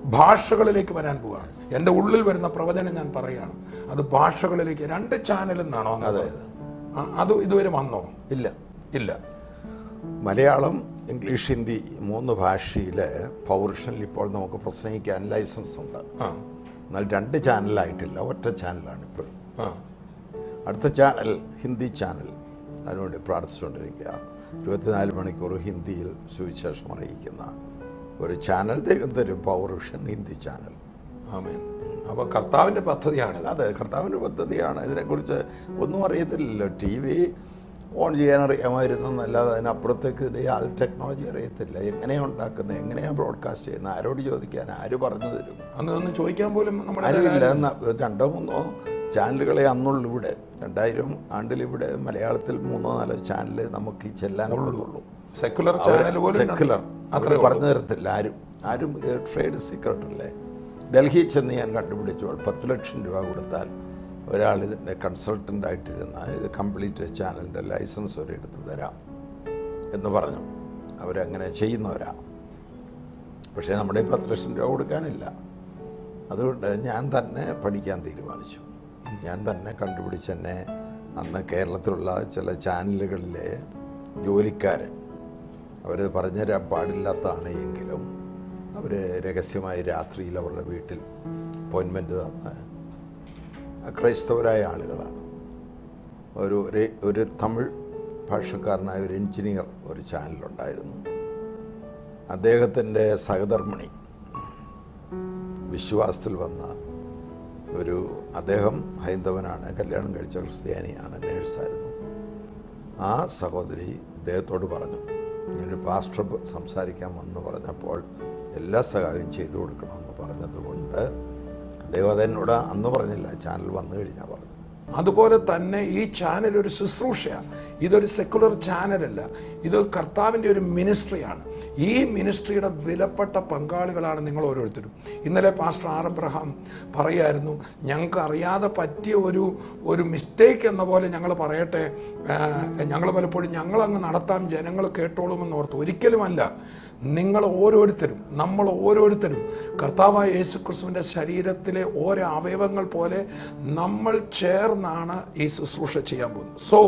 ഭാഷകളിലേക്ക് വരാൻ പോവാണ്. എന്റെ ഉള്ളിൽ വരുന്ന പ്രവചനം ഞാൻ പറയുകയാണ്. അത് ഭാഷകളിലേക്ക് രണ്ട് ചാനലിൽ നിന്നാണോ അതെ? അത്. ഇതുവരെ വന്നോ? ഇല്ല. ഇല്ല. മലയാളം ഇംഗ്ലീഷ് ഹിന്ദി മൂന്ന് ഭാഷയിൽ പൗരുഷനിൽ ഇപ്പോൾ നമുക്ക് പ്രസംഗിക്കാൻ ലൈസൻസ് ഉണ്ട്. ആ. എന്നാൽ രണ്ട് ചാനലായിട്ടില്ല. ഒറ്റ ചാനലാണ് ഇപ്പോൾ അടുത്ത ചാനൽ ഹിന്ദി ചാനൽ. അതിനുവേണ്ടി പ്രാർത്ഥിച്ചുകൊണ്ടിരിക്കുക. ഇരുപത്തിനാല് മണിക്കൂർ ഹിന്ദിയിൽ സുവിശേഷം അറിയിക്കുന്ന ഒരു ചാനൽ ദൈവം തരും പവർ വിഷൻ ഹിന്ദി ചാനൽ. അപ്പോൾ കർത്താവിന്റെ പദ്ധതിയാണ് അതെ കർത്താവിന്റെ പദ്ധതിയാണ്. ഇതിനെക്കുറിച്ച് ഒന്നും അറിയത്തില്ലല്ലോ. ടി വി ഓൺ ചെയ്യാൻ അറിയാമായിരുന്നു എന്നല്ലാതെ അതിനപ്പുറത്തേക്ക് യാതൊരു ടെക്നോളജി അറിയത്തില്ല. എങ്ങനെയാണ് ഉണ്ടാക്കുന്നത്? എങ്ങനെയാണ് ബ്രോഡ്കാസ്റ്റ് ചെയ്യുന്നത്? ആരോട് ചോദിക്കാൻ? ആര് പറഞ്ഞു തരും? അന്നൊന്നും ചോദിക്കാൻ പോലും ആരുമില്ല രണ്ടോ മൂന്നോ ചാനലുകളെ അന്നുള്ളൂ ഇവിടെ. രണ്ടായിരം ആണ്ടിൽ ഇവിടെ മലയാളത്തിൽ മൂന്നോ നാലോ ചാനൽ നമുക്ക് ഈ ചെല്ലാനുള്ളതുള്ളൂ സെക്കുലർ സെക്കുലർ അവർ പറഞ്ഞു തരത്തില്ല ആരും. ആരും ട്രേഡ് സീക്രട്ടല്ലേ ഡൽഹിയിൽ ഡൽഹി ചെന്ന് ഞാൻ കണ്ടുപിടിച്ചു. പത്ത് ലക്ഷം രൂപ കൊടുത്താൽ ഒരാൾ ഇതിന്റെ കൺസൾട്ടന്റ് ആയിട്ടിരുന്ന ഇത് കംപ്ലീറ്റ് ചാനലിന്റെ ലൈസൻസ് വരെ എടുത്തു തരാം എന്ന് പറഞ്ഞു. അവരങ്ങനെ ചെയ്യുന്നവരാ. പക്ഷേ നമ്മുടെ പത്ത് ലക്ഷം രൂപ കൊടുക്കാനില്ല. അതുകൊണ്ട് ഞാൻ തന്നെ പഠിക്കാൻ തീരുമാനിച്ചു. ഞാൻ തന്നെ കണ്ടുപിടിച്ച് തന്നെ അന്ന് കേരളത്തിലുള്ള ചില ചാനലുകളിലെ ജോലിക്കാരൻ അവർ പറഞ്ഞുതരാൻ പാടില്ലാത്തതാണ് എങ്കിലും അവർ രഹസ്യമായി രാത്രിയിൽ അവരുടെ വീട്ടിൽ അപ്പോയിൻമെന്റ് തന്ന് ക്രൈസ്തവരായ ആളുകളാണ്. ഒരു ഒരു- തമിഴ് ഭാഷക്കാരനായ ഒരു എഞ്ചിനീയർ ഒരു ചാനലുണ്ടായിരുന്നു. അദ്ദേഹത്തിന്റെ സഹധർമ്മിണി വിശ്വാസത്തിൽ വന്ന ഒരു അദ്ദേഹം ഹൈന്ദവനാണ് കല്യാണം കഴിച്ച ക്രിസ്ത്യാനിയാണ് നേഴ്സായിരുന്നു. ആ സഹോദരി ഇദ്ദേഹത്തോട് പറഞ്ഞു ഇങ്ങനൊരു പാസ്റ്റർ സംസാരിക്കാൻ വന്നു പറഞ്ഞപ്പോൾ എല്ലാ സഹായവും ചെയ്തു കൊടുക്കണമെന്ന് പറഞ്ഞതുകൊണ്ട് അതെന്നോട് അന്ന് പറഞ്ഞില്ല ചാനൽ വന്നു കഴിഞ്ഞാൽ പറഞ്ഞു അതുപോലെ തന്നെ ഈ ചാനൽ ഒരു ശുശ്രൂഷയാണ്. ഇതൊരു സെക്കുലർ ചാനലല്ല ഇത് കർത്താവിന്റെ ഒരു മിനിസ്ട്രിയാണ് ഈ മിനിസ്ട്രിയുടെ വിലപ്പെട്ട പങ്കാളികളാണ് നിങ്ങൾ ഓരോരുത്തരും. ഇന്നലെ പാസ്റ്റർ ആർ എബ്രഹാം പറയായിരുന്നു ഞങ്ങൾക്ക് അറിയാതെ പറ്റിയ ഒരു ഒരു മിസ്റ്റേക്ക് എന്ന പോലെ ഞങ്ങൾ പറയട്ടെ. ഞങ്ങൾ പലപ്പോഴും ഞങ്ങളങ്ങ് നടത്താൻ ജനങ്ങൾ കേട്ടോളുമെന്ന് ഓർത്ത് ഒരിക്കലുമല്ല. നിങ്ങൾ ഓരോരുത്തരും നമ്മൾ ഓരോരുത്തരും കർത്താവായ യേശു ക്രിസ്തുവിന്റെ ശരീരത്തിലെ ഓരോ അവയവങ്ങൾ പോലെ നമ്മൾ ചേർന്നാണ് ഈ ശുശ്രൂഷ ചെയ്യാൻ പോകുന്നത്. സോ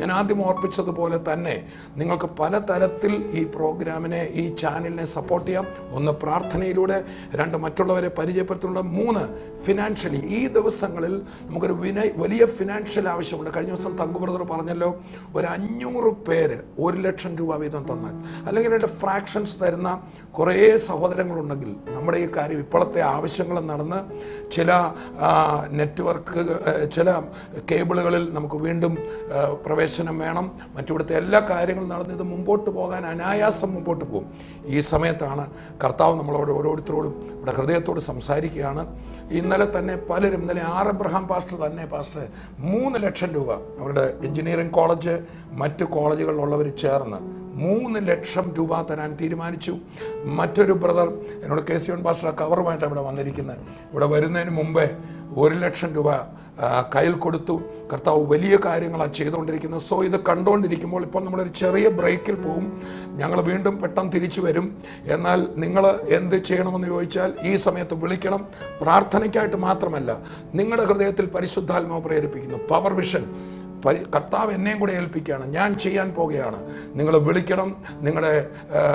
ഞാൻ ആദ്യം ഓർപ്പിച്ചതുപോലെ തന്നെ നിങ്ങൾക്ക് പലതരത്തിൽ ഈ പ്രോഗ്രാമിനെ ഈ ചാനലിനെ സപ്പോർട്ട് ചെയ്യാം. ഒന്ന് പ്രാർത്ഥനയിലൂടെ രണ്ട് മറ്റുള്ളവരെ പരിചയപ്പെടുത്തുള്ള മൂന്ന് ഫിനാൻഷ്യലി ഈ ദിവസങ്ങളിൽ നമുക്കൊരു വിനയ് വലിയ ഫിനാൻഷ്യൽ ആവശ്യമുണ്ട്. കഴിഞ്ഞ ദിവസം തങ്കു ബ്രദർ പറഞ്ഞല്ലോ ഒരു അഞ്ഞൂറ് പേര് ഒരു ലക്ഷം രൂപ വീതം തന്നാൽ അല്ലെങ്കിൽ രണ്ട് ഫ്രാക്ഷൻസ് തരുന്ന കുറേ സഹോദരങ്ങളുണ്ടെങ്കിൽ നമ്മുടെ ഈ കാര്യം ഇപ്പോഴത്തെ ആവശ്യങ്ങൾ നടന്ന് ചില നെറ്റ്വർക്ക് ചില കേബിളുകളിൽ നമുക്ക് വീണ്ടും പ്രവേശനം വേണം. മറ്റിവിടുത്തെ എല്ലാ കാര്യങ്ങളും നടന്ന് ഇത് മുമ്പോട്ട് പോകാൻ അനായാസം മുമ്പോട്ട് പോകും. ഈ സമയത്താണ് കർത്താവ് നമ്മളോട് ഓരോരുത്തരോടും നമ്മുടെ ഹൃദയത്തോട് സംസാരിക്കുകയാണ്. ഇന്നലെ തന്നെ പലരും ഇന്നലെ ആർ എബ്രഹാം പാസ്റ്റർ തന്നെ പാസ്റ്റർ മൂന്ന് ലക്ഷം രൂപ അവരുടെ എഞ്ചിനീയറിംഗ് കോളേജ് മറ്റ് കോളേജുകളിലുള്ളവർ ചേർന്ന് മൂന്ന് ലക്ഷം രൂപ തരാൻ തീരുമാനിച്ചു. മറ്റൊരു ബ്രദർ എന്നോട് കെ സി ഓൺ ഭാഷ കവറുമായിട്ട് ഇവിടെ വന്നിരിക്കുന്നത്. ഇവിടെ വരുന്നതിന് മുമ്പേ ഒരു ലക്ഷം രൂപ കയ്യിൽ കൊടുത്തു. കർത്താവ് വലിയ കാര്യങ്ങളാണ് ചെയ്തുകൊണ്ടിരിക്കുന്നത്. സോ ഇത് കണ്ടുകൊണ്ടിരിക്കുമ്പോൾ ഇപ്പോൾ നമ്മളൊരു ചെറിയ ബ്രേക്കിൽ പോവും. ഞങ്ങൾ വീണ്ടും പെട്ടെന്ന് തിരിച്ചു വരും. എന്നാൽ നിങ്ങൾ എന്ത് ചെയ്യണമെന്ന് ചോദിച്ചാൽ ഈ സമയത്ത് വിളിക്കണം. പ്രാർത്ഥനയ്ക്കായിട്ട് മാത്രമല്ല നിങ്ങളുടെ ഹൃദയത്തിൽ പരിശുദ്ധാത്മാവ് പ്രേരിപ്പിക്കുന്നു. Power vision. പരി- കർത്താവ് എന്നെയും കൂടെ ഏൽപ്പിക്കുകയാണ്. ഞാൻ ചെയ്യാൻ പോവുകയാണ് നിങ്ങൾ വിളിക്കണം. നിങ്ങളുടെ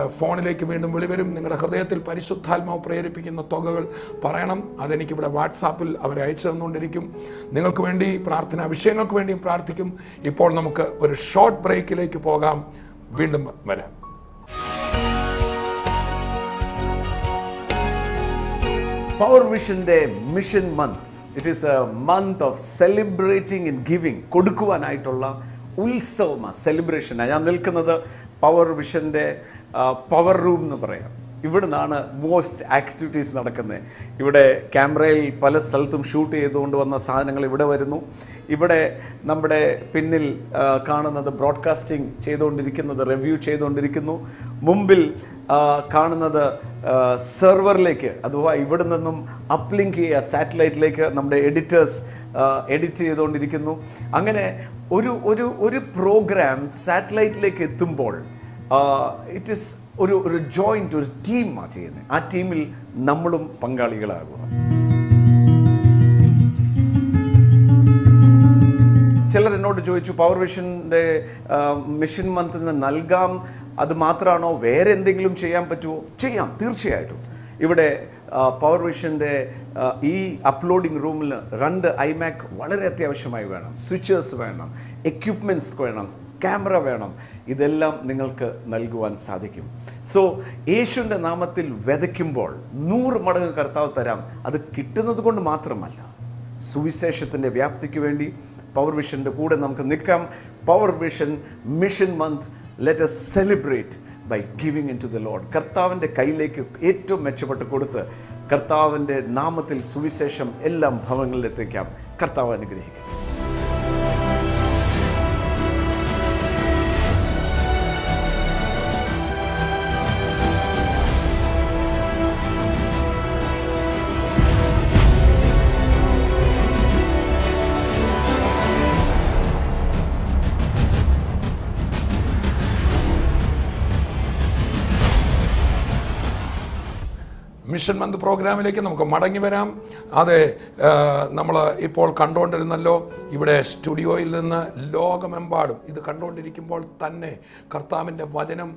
ഫോണിലേക്ക് വീണ്ടും വിളി വരും. നിങ്ങളുടെ ഹൃദയത്തിൽ പരിശുദ്ധാത്മാവ് പ്രേരിപ്പിക്കുന്ന തുകകൾ പറയണം. അതെനിക്കിവിടെ വാട്സാപ്പിൽ അവർ അയച്ചു തന്നുകൊണ്ടിരിക്കും. നിങ്ങൾക്ക് വേണ്ടി പ്രാർത്ഥന വിഷയങ്ങൾക്ക് വേണ്ടിയും പ്രാർത്ഥിക്കും. ഇപ്പോൾ നമുക്ക് ഒരു ഷോർട്ട് ബ്രേക്കിലേക്ക് പോകാം. വീണ്ടും വരാം. Power വിഷന്റെ mission month it is a month of celebrating in giving കൊടുക്കുവാനായിട്ടുള്ള ഉത്സവമാണ് സെലിബ്രേഷനാണ് ഞാൻ നിൽക്കുന്നത് പവർ വിഷന്റെ പവർ റൂം എന്ന് പറയാം. ഇവിടുന്നാണ് മോസ്റ്റ് ആക്ടിവിറ്റീസ് നടക്കുന്നത് ഇവിടെ ക്യാമറയിൽ പല സ്ഥലത്തും ഷൂട്ട് ചെയ്തുകൊണ്ട് വന്ന സാധനങ്ങൾ ഇവിടെ വരുന്നു. ഇവിടെ നമ്മുടെ പിന്നിൽ കാണുന്നത് ബ്രോഡ്കാസ്റ്റിംഗ് ചെയ്തുകൊണ്ടിരിക്കുന്നത് റിവ്യൂ ചെയ്തുകൊണ്ടിരിക്കുന്നു. മുമ്പിൽ കാണുന്നത് സെർവറിലേക്ക് അഥവാ ഇവിടെ നിന്നും അപ്ലിങ്ക് ചെയ്യുക സാറ്റലൈറ്റിലേക്ക് നമ്മുടെ എഡിറ്റേഴ്സ് എഡിറ്റ് ചെയ്തുകൊണ്ടിരിക്കുന്നു. അങ്ങനെ ഒരു ഒരു ഒരു പ്രോഗ്രാം സാറ്റലൈറ്റിലേക്ക് എത്തുമ്പോൾ ഇറ്റ് ഇസ് ഒരു ഒരു ജോയിന്റ് ഒരു ടീമാണ് ചെയ്യുന്നത്. ആ ടീമിൽ നമ്മളും പങ്കാളികളാകുക. ചിലർ എന്നോട് ചോദിച്ചു പവർ വിഷന്റെ മിഷൻ മന്തിന് നൽകാം അത് മാത്രമാണോ വേറെ എന്തെങ്കിലും ചെയ്യാൻ പറ്റുമോ ചെയ്യാം തീർച്ചയായിട്ടും. ഇവിടെ പവർ വിഷന്റെ ഈ അപ്ലോഡിംഗ് റൂമിൽ രണ്ട് ഐമാക് വളരെ അത്യാവശ്യമായി വേണം. സ്വിച്ചേഴ്സ് വേണം എക്യുപ്മെന്റ്സ് വേണം ക്യാമറ വേണം. ഇതെല്ലാം നിങ്ങൾക്ക് നൽകുവാൻ സാധിക്കും. സോ യേശുവിന്റെ നാമത്തിൽ വിതയ്ക്കുമ്പോൾ നൂറ് മടങ്ങ് കർത്താവ് തരാം. അത് കിട്ടുന്നത് കൊണ്ട് മാത്രമല്ല സുവിശേഷത്തിന്റെ വ്യാപ്തിക്ക് വേണ്ടി പവർ വിഷന്റെ കൂടെ നമുക്ക് നിൽക്കാം. Power vision mission month let's celebrate by giving in to the Lord കർത്താവിന്റെ കയ്യിലേക്ക് ഏറ്റവും മെച്ചപ്പെട്ട് കൊടുത്ത് കർത്താവിന്റെ നാമത്തിൽ സുവിശേഷം എല്ലാം ഭവങ്ങളിലെത്തിക്കാം. കർത്താവ് അനുഗ്രഹിക്കും മിഷൻ മന്ത് പ്രോഗ്രാമിലേക്ക് നമുക്ക് മടങ്ങി വരാം. അതെ നമ്മൾ ഇപ്പോൾ കണ്ടുകൊണ്ടിരുന്നല്ലോ ഇവിടെ സ്റ്റുഡിയോയിൽ നിന്ന് ലോകമെമ്പാടും ഇത് കണ്ടുകൊണ്ടിരിക്കുമ്പോൾ തന്നെ കർത്താവിന്റെ വചനം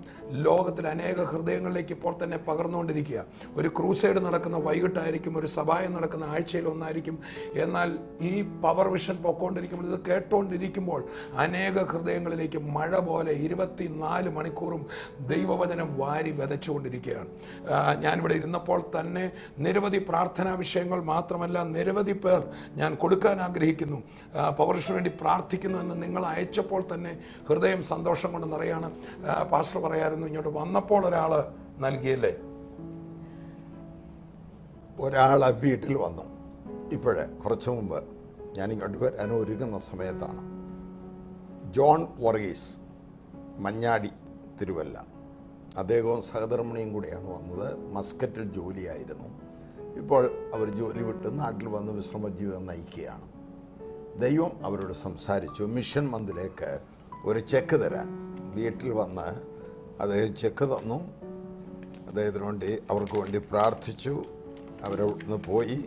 ലോകത്തിലെ അനേക ഹൃദയങ്ങളിലേക്ക് ഇപ്പോൾ തന്നെ പകർന്നുകൊണ്ടിരിക്കുക. ഒരു ക്രൂസൈഡ് നടക്കുന്ന വൈകിട്ടായിരിക്കും ഒരു സഭായം നടക്കുന്ന ആഴ്ചയിൽ ഒന്നായിരിക്കും. എന്നാൽ ഈ പവർ വിഷൻ പൊക്കോണ്ടിരിക്കുമ്പോൾ ഇത് കേട്ടുകൊണ്ടിരിക്കുമ്പോൾ അനേക ഹൃദയങ്ങളിലേക്ക് മഴ പോലെ ഇരുപത്തിനാല് മണിക്കൂറും ദൈവവചനം വാരി വിതച്ചുകൊണ്ടിരിക്കുകയാണ്. ഞാനിവിടെ ഇരുന്നപ്പോൾ തന്നെ നിരവധി പ്രാർത്ഥനാ വിഷയങ്ങൾ മാത്രമല്ല നിരവധി പേർ ഞാൻ കൊടുക്കാൻ ആഗ്രഹിക്കുന്നു. പൗരുഷന് വേണ്ടി പ്രാർത്ഥിക്കുന്നു എന്ന് നിങ്ങൾ അയച്ചപ്പോൾ തന്നെ ഹൃദയം സന്തോഷം കൊണ്ട് നിറയാണ്. പാസ്റ്റർ പറയായിരുന്നു ഇങ്ങോട്ട് വന്നപ്പോൾ ഒരാൾ നൽകിയല്ലേ? ഒരാൾ വീട്ടിൽ വന്നു. ഇപ്പോഴേ കുറച്ച് മുമ്പ് ഞാൻ ഇങ്ങോട്ട് വരാൻ ഒരുങ്ങുന്ന സമയത്താണ്. ജോൺ വർഗീസ് മഞ്ഞാടി തിരുവല്ല. അദ്ദേഹവും സഹധർമ്മിണിയും കൂടെയാണ് വന്നത്. മസ്കറ്റിൽ ജോലിയായിരുന്നു. ഇപ്പോൾ അവർ ജോലി വിട്ട് നാട്ടിൽ വന്ന് വിശ്രമ ജീവിതം നയിക്കുകയാണ്. ദൈവം അവരോട് സംസാരിച്ചു മിഷൻ മന്തിലേക്ക് ഒരു ചെക്ക് തരാൻ. വീട്ടിൽ വന്ന് അദ്ദേഹം ചെക്ക് തന്നു. അദ്ദേഹത്തിന് വേണ്ടി അവർക്ക് വേണ്ടി പ്രാർത്ഥിച്ചു. അവരവിടുന്ന് പോയി.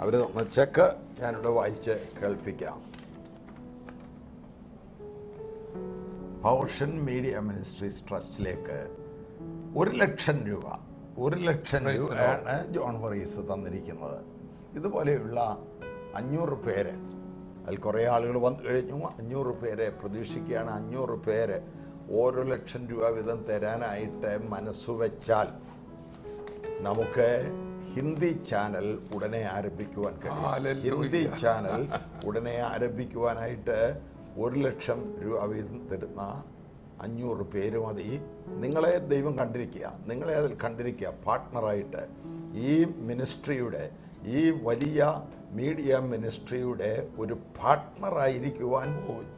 അവർ തന്ന ചെക്ക് ഞാനിവിടെ വായിച്ച് കേൾപ്പിക്കാം. പൗർഷൻ മീഡിയ മിനിസ്ട്രീസ് ട്രസ്റ്റിലേക്ക് ഒരു ലക്ഷം രൂപ ഒരു ലക്ഷം രൂപയാണ് ജോൺ വറീസ് തന്നിരിക്കുന്നത്. ഇതുപോലെയുള്ള അഞ്ഞൂറ് പേര് അതിൽ കുറേ ആളുകൾ വന്നു കഴിഞ്ഞു. അഞ്ഞൂറ് പേരെ പ്രതീക്ഷിക്കുകയാണ് അഞ്ഞൂറ് പേര് ഓരോ ലക്ഷം രൂപ വീതം തരാനായിട്ട് മനസ്സുവെച്ചാൽ നമുക്ക് ഹിന്ദി ചാനൽ ഉടനെ ആരംഭിക്കുവാൻ കഴിയും. ഹിന്ദി ചാനൽ ഉടനെ ആരംഭിക്കുവാനായിട്ട് ഒരു ലക്ഷം രൂപ വീതം തരുന്ന അഞ്ഞൂറ് പേര് മതി. നിങ്ങളെ ദൈവം കണ്ടിരിക്കുക. നിങ്ങളെ അതിൽ കണ്ടിരിക്കുക. പാർട്ട്ണറായിട്ട് ഈ മിനിസ്ട്രിയുടെ ഈ വലിയ മീഡിയ മിനിസ്ട്രിയുടെ ഒരു പാർട്ട്ണറായിരിക്കുവാൻ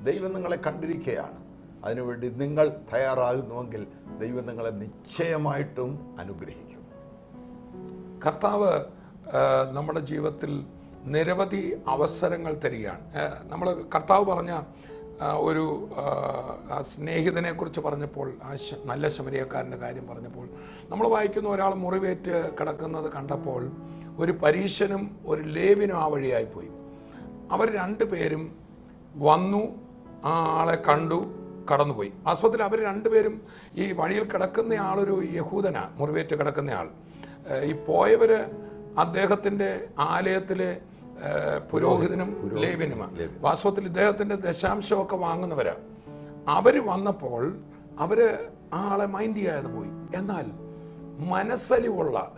ദൈവം നിങ്ങളെ കണ്ടിരിക്കുകയാണ്. അതിനുവേണ്ടി നിങ്ങൾ തയ്യാറാകുന്നുവെങ്കിൽ ദൈവം നിങ്ങളെ നിശ്ചയമായിട്ടും അനുഗ്രഹിക്കും. കർത്താവ് നമ്മുടെ ജീവിതത്തിൽ നിരവധി അവസരങ്ങൾ തരികയാണ്. നമ്മൾ കർത്താവ് പറഞ്ഞ ഒരു ആ, ആ സ്നേഹിതനെ കുറിച്ച് പറഞ്ഞപ്പോൾ ആ നല്ല ശമരിയക്കാരന്റെ കാര്യം പറഞ്ഞപ്പോൾ നമ്മൾ വായിക്കുന്ന ഒരാൾ മുറിവേറ്റ് കിടക്കുന്നത് കണ്ടപ്പോൾ ഒരു പരീശനും ഒരു ലേവിനും ആ വഴിയായിപ്പോയി അവർ രണ്ടു പേരും വന്നു ആ ആളെ കണ്ടു കടന്നുപോയി. വാസ്തവത്തിൽ അവർ രണ്ടുപേരും ഈ വഴിയിൽ കിടക്കുന്ന ആളൊരു യഹൂദനാണ് മുറിവേറ്റ് കിടക്കുന്ന ആൾ. ഈ പോയവർ അദ്ദേഹത്തിന്റെ ആലയത്തിലെ പുരോഹിതനും ലേവിനുമാണ് വാസ്തവത്തിൽ ഇദ്ദേഹത്തിന്റെ ദശാംശമൊക്കെ വാങ്ങുന്നവരാ. അവർ വന്നപ്പോൾ അവർ ആ ആളെ മൈൻഡ് ചെയ്യാതെ പോയി. എന്നാൽ മനസ്സലിവുള്ള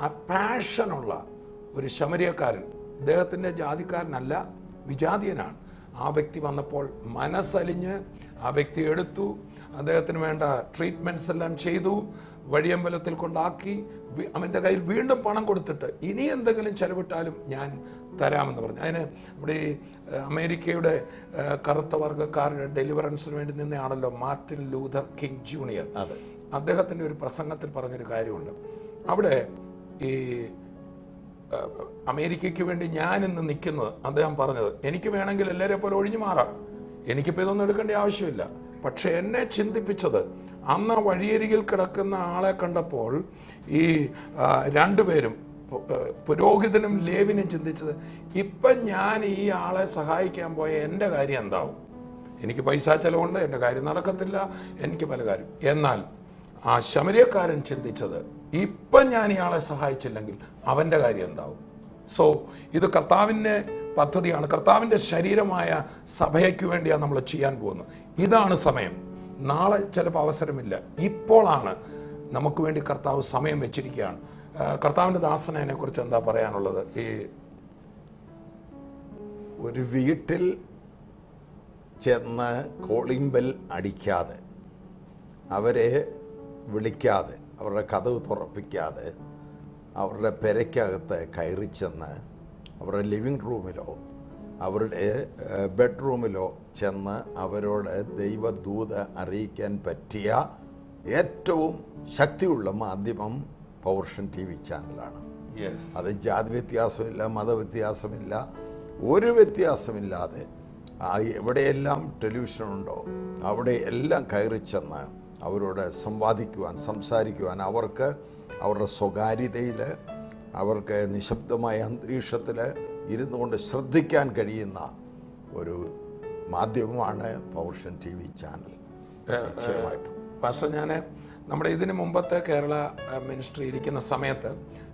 ആ പാഷനുള്ള ഒരു ശമരിയക്കാരൻ ഇദ്ദേഹത്തിന്റെ ജാതിക്കാരനല്ല വിജാതീയനാണ്. ആ വ്യക്തി വന്നപ്പോൾ മനസ്സലിഞ്ഞ് ആ വ്യക്തി എടുത്തു അദ്ദേഹത്തിന് വേണ്ട ട്രീറ്റ്മെന്റ്സ് എല്ലാം ചെയ്തു വഴിയമ്പലത്തിൽ കൊണ്ടാക്കി അവന്റെ കയ്യിൽ വീണ്ടും പണം കൊടുത്തിട്ട് ഇനി എന്തെങ്കിലും ചെലവിട്ടാലും ഞാൻ തരാമെന്ന് പറഞ്ഞു. അതിന് നമ്മുടെ ഈ അമേരിക്കയുടെ കറുത്ത വർഗക്കാരുടെ ഡെലിവറൻസിന് വേണ്ടി നിന്നയാണല്ലോ മാർട്ടിൻ ലൂഥർ കിങ് ജൂനിയർ. അതെ. അദ്ദേഹത്തിന്റെ ഒരു പ്രസംഗത്തിൽ പറഞ്ഞൊരു കാര്യമുണ്ട്. അവിടെ ഈ അമേരിക്കയ്ക്ക് വേണ്ടി ഞാൻ ഇന്ന് നിൽക്കുന്നത് അദ്ദേഹം പറഞ്ഞത് എനിക്ക് വേണമെങ്കിൽ എല്ലാവരെ പോലെ ഒഴിഞ്ഞു മാറാം. എനിക്കിപ്പോൾ ഇതൊന്നും എടുക്കേണ്ട ആവശ്യമില്ല. പക്ഷെ എന്നെ ചിന്തിപ്പിച്ചത് അന്ന് വഴിയരികിൽ കിടക്കുന്ന ആളെ കണ്ടപ്പോൾ ഈ രണ്ടുപേരും പുരോഹിതനും ലേവിനും ചിന്തിച്ചത് ഇപ്പം ഞാൻ ഈ ആളെ സഹായിക്കാൻ പോയ എന്റെ കാര്യം എന്താവും? എനിക്ക് പൈസ ചിലവുണ്ട് എന്റെ കാര്യം നടക്കത്തില്ല എനിക്ക് പല കാര്യം. എന്നാൽ ആ ശമരിയക്കാരൻ ചിന്തിച്ചത് ഇപ്പം ഞാൻ ഇയാളെ സഹായിച്ചില്ലെങ്കിൽ അവന്റെ കാര്യം എന്താവും? സോ ഇത് കർത്താവിന്റെ പദ്ധതിയാണ്. കർത്താവിന്റെ ശരീരമായ സഭയ്ക്ക് വേണ്ടിയാണ് നമ്മൾ ചെയ്യാൻ പോകുന്നത്. ഇതാണ് സമയം. നാളെ ചിലപ്പോൾ അവസരമില്ല. ഇപ്പോഴാണ് നമുക്ക് വേണ്ടി കർത്താവ് സമയം വെച്ചിരിക്കുകയാണ്. കർത്താവിന്റെ ദാസനെ കുറിച്ച് എന്താ പറയാനുള്ളത്? ഈ ഒരു വീട്ടിൽ ചെന്ന് കോളിംഗ് ബെൽ അടിക്കാതെ അവരെ വിളിക്കാതെ അവരുടെ കഥവ് തുറപ്പിക്കാതെ അവരുടെ പെരയ്ക്കകത്ത് കയറി ചെന്ന് അവരുടെ ലിവിങ് റൂമിലോ അവരുടെ ബെഡ്റൂമിലോ ചെന്ന് അവരോട് ദൈവദൂത അറിയിക്കാൻ പറ്റിയ ഏറ്റവും ശക്തിയുള്ള മാധ്യമം പൗർഷൻ ടി വി ചാനലാണ്. അത് ജാതി വ്യത്യാസമില്ല മതവ്യത്യാസമില്ല ഒരു വ്യത്യാസമില്ലാതെ ആ എവിടെയെല്ലാം ടെലിവിഷൻ ഉണ്ടോ അവിടെ എല്ലാം കയറി ചെന്ന് അവരോട് സംവാദിക്കുവാൻ സംസാരിക്കുവാൻ അവർക്ക് അവരുടെ സ്വകാര്യതയിൽ അവർക്ക് നിശബ്ദമായ അന്തരീക്ഷത്തിൽ ഇരുന്നു കൊണ്ട് ശ്രദ്ധിക്കാൻ കഴിയുന്ന ഒരു മാധ്യമമാണ് പൗർഷൻ ടി വി ചാനൽ. നിശ്ചയമായിട്ടും. പക്ഷേ ഞാൻ നമ്മുടെ ഇതിനു മുമ്പത്തെ കേരള മിനിസ്ട്രി ഇരിക്കുന്ന സമയത്ത്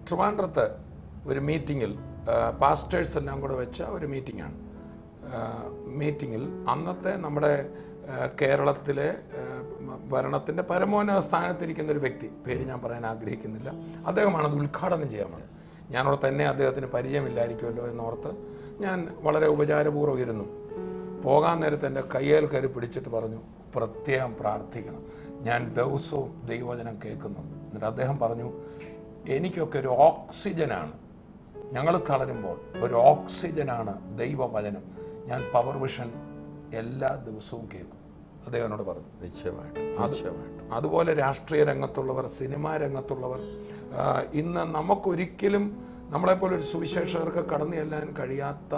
ട്രിവാൻഡ്രത്ത് ഒരു മീറ്റിങ്ങിൽ പാസ്റ്റേഴ്സ് എല്ലാം കൂടെ വെച്ച ഒരു മീറ്റിങ്ങാണ് മീറ്റിങ്ങിൽ അന്നത്തെ നമ്മുടെ കേരളത്തിലെ ഭരണത്തിന്റെ പരമോന്നത സ്ഥാനത്തിരിക്കുന്ന ഒരു വ്യക്തി പേര് ഞാൻ പറയാൻ ആഗ്രഹിക്കുന്നില്ല അദ്ദേഹമാണ് അത് ഉദ്ഘാടനം ചെയ്യാൻ പറഞ്ഞത് ഞാനവിടെ തന്നെ അദ്ദേഹത്തിന് പരിചയമില്ലായിരിക്കുമല്ലോ എന്നോർത്ത് ഞാൻ വളരെ ഉപചാരപൂർവം ഇരുന്നു. പോകാൻ നേരത്ത് എന്റെ കയ്യേൽ കയറി പിടിച്ചിട്ട് പറഞ്ഞു പ്രത്യേകം പ്രാർത്ഥിക്കണം. ഞാൻ ദിവസവും ദൈവവചനം കേൾക്കുന്നു. എന്നിട്ട് അദ്ദേഹം പറഞ്ഞു എനിക്കൊക്കെ ഒരു ഓക്സിജനാണ്. ഞങ്ങൾ തളരുമ്പോൾ ഒരു ഓക്സിജനാണ് ദൈവവചനം. ഞാൻ പവർ വിഷൻ എല്ലാ ദിവസവും കേൾക്കും. അദ്ദേഹം എന്നോട് പറഞ്ഞു. നിശ്ചയമായിട്ടും നിശ്ചയമായിട്ടും. അതുപോലെ രാഷ്ട്രീയ രംഗത്തുള്ളവർ സിനിമാ രംഗത്തുള്ളവർ ഇന്ന് നമുക്കൊരിക്കലും നമ്മളെപ്പോലെ ഒരു സുവിശേഷകർക്ക് കടന്നു ചെല്ലാൻ കഴിയാത്ത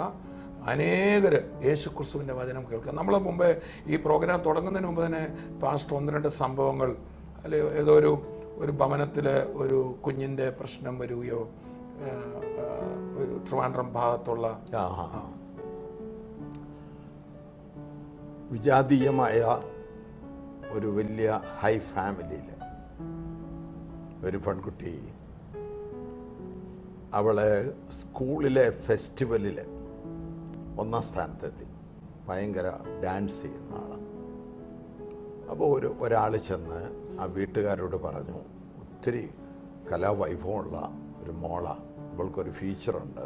അനേകര് യേശു ക്രിസ്തുവിന്റെ വചനം കേൾക്കുക നമ്മൾ മുമ്പേ ഈ പ്രോഗ്രാം തുടങ്ങുന്നതിന് മുമ്പ് തന്നെ പാസ്റ്റ് ഒന്ന് രണ്ട് സംഭവങ്ങൾ അല്ലെ ഏതോ ഒരു ഒരു ഭവനത്തിൽ ഒരു കുഞ്ഞിന്റെ പ്രശ്നം വരികയോ ഒരു ട്രിവാൻഡ്രം ഭാഗത്തുള്ള. വിജാതീയമായ ഒരു വലിയ ഹൈ ഫാമിലിയിൽ ഒരു പെൺകുട്ടി അവളെ സ്കൂളിലെ ഫെസ്റ്റിവലിൽ ഒന്നാം സ്ഥാനത്തെത്തി. ഭയങ്കര ഡാൻസ് ചെയ്യുന്ന ആളാണ് അപ്പോൾ ഒരു ഒരാൾ ചെന്ന് ആ വീട്ടുകാരോട് പറഞ്ഞു ഒത്തിരി കലാവൈഭവമുള്ള ഒരു മോള. ഇവൾക്കൊരു ഫീച്ചറുണ്ട്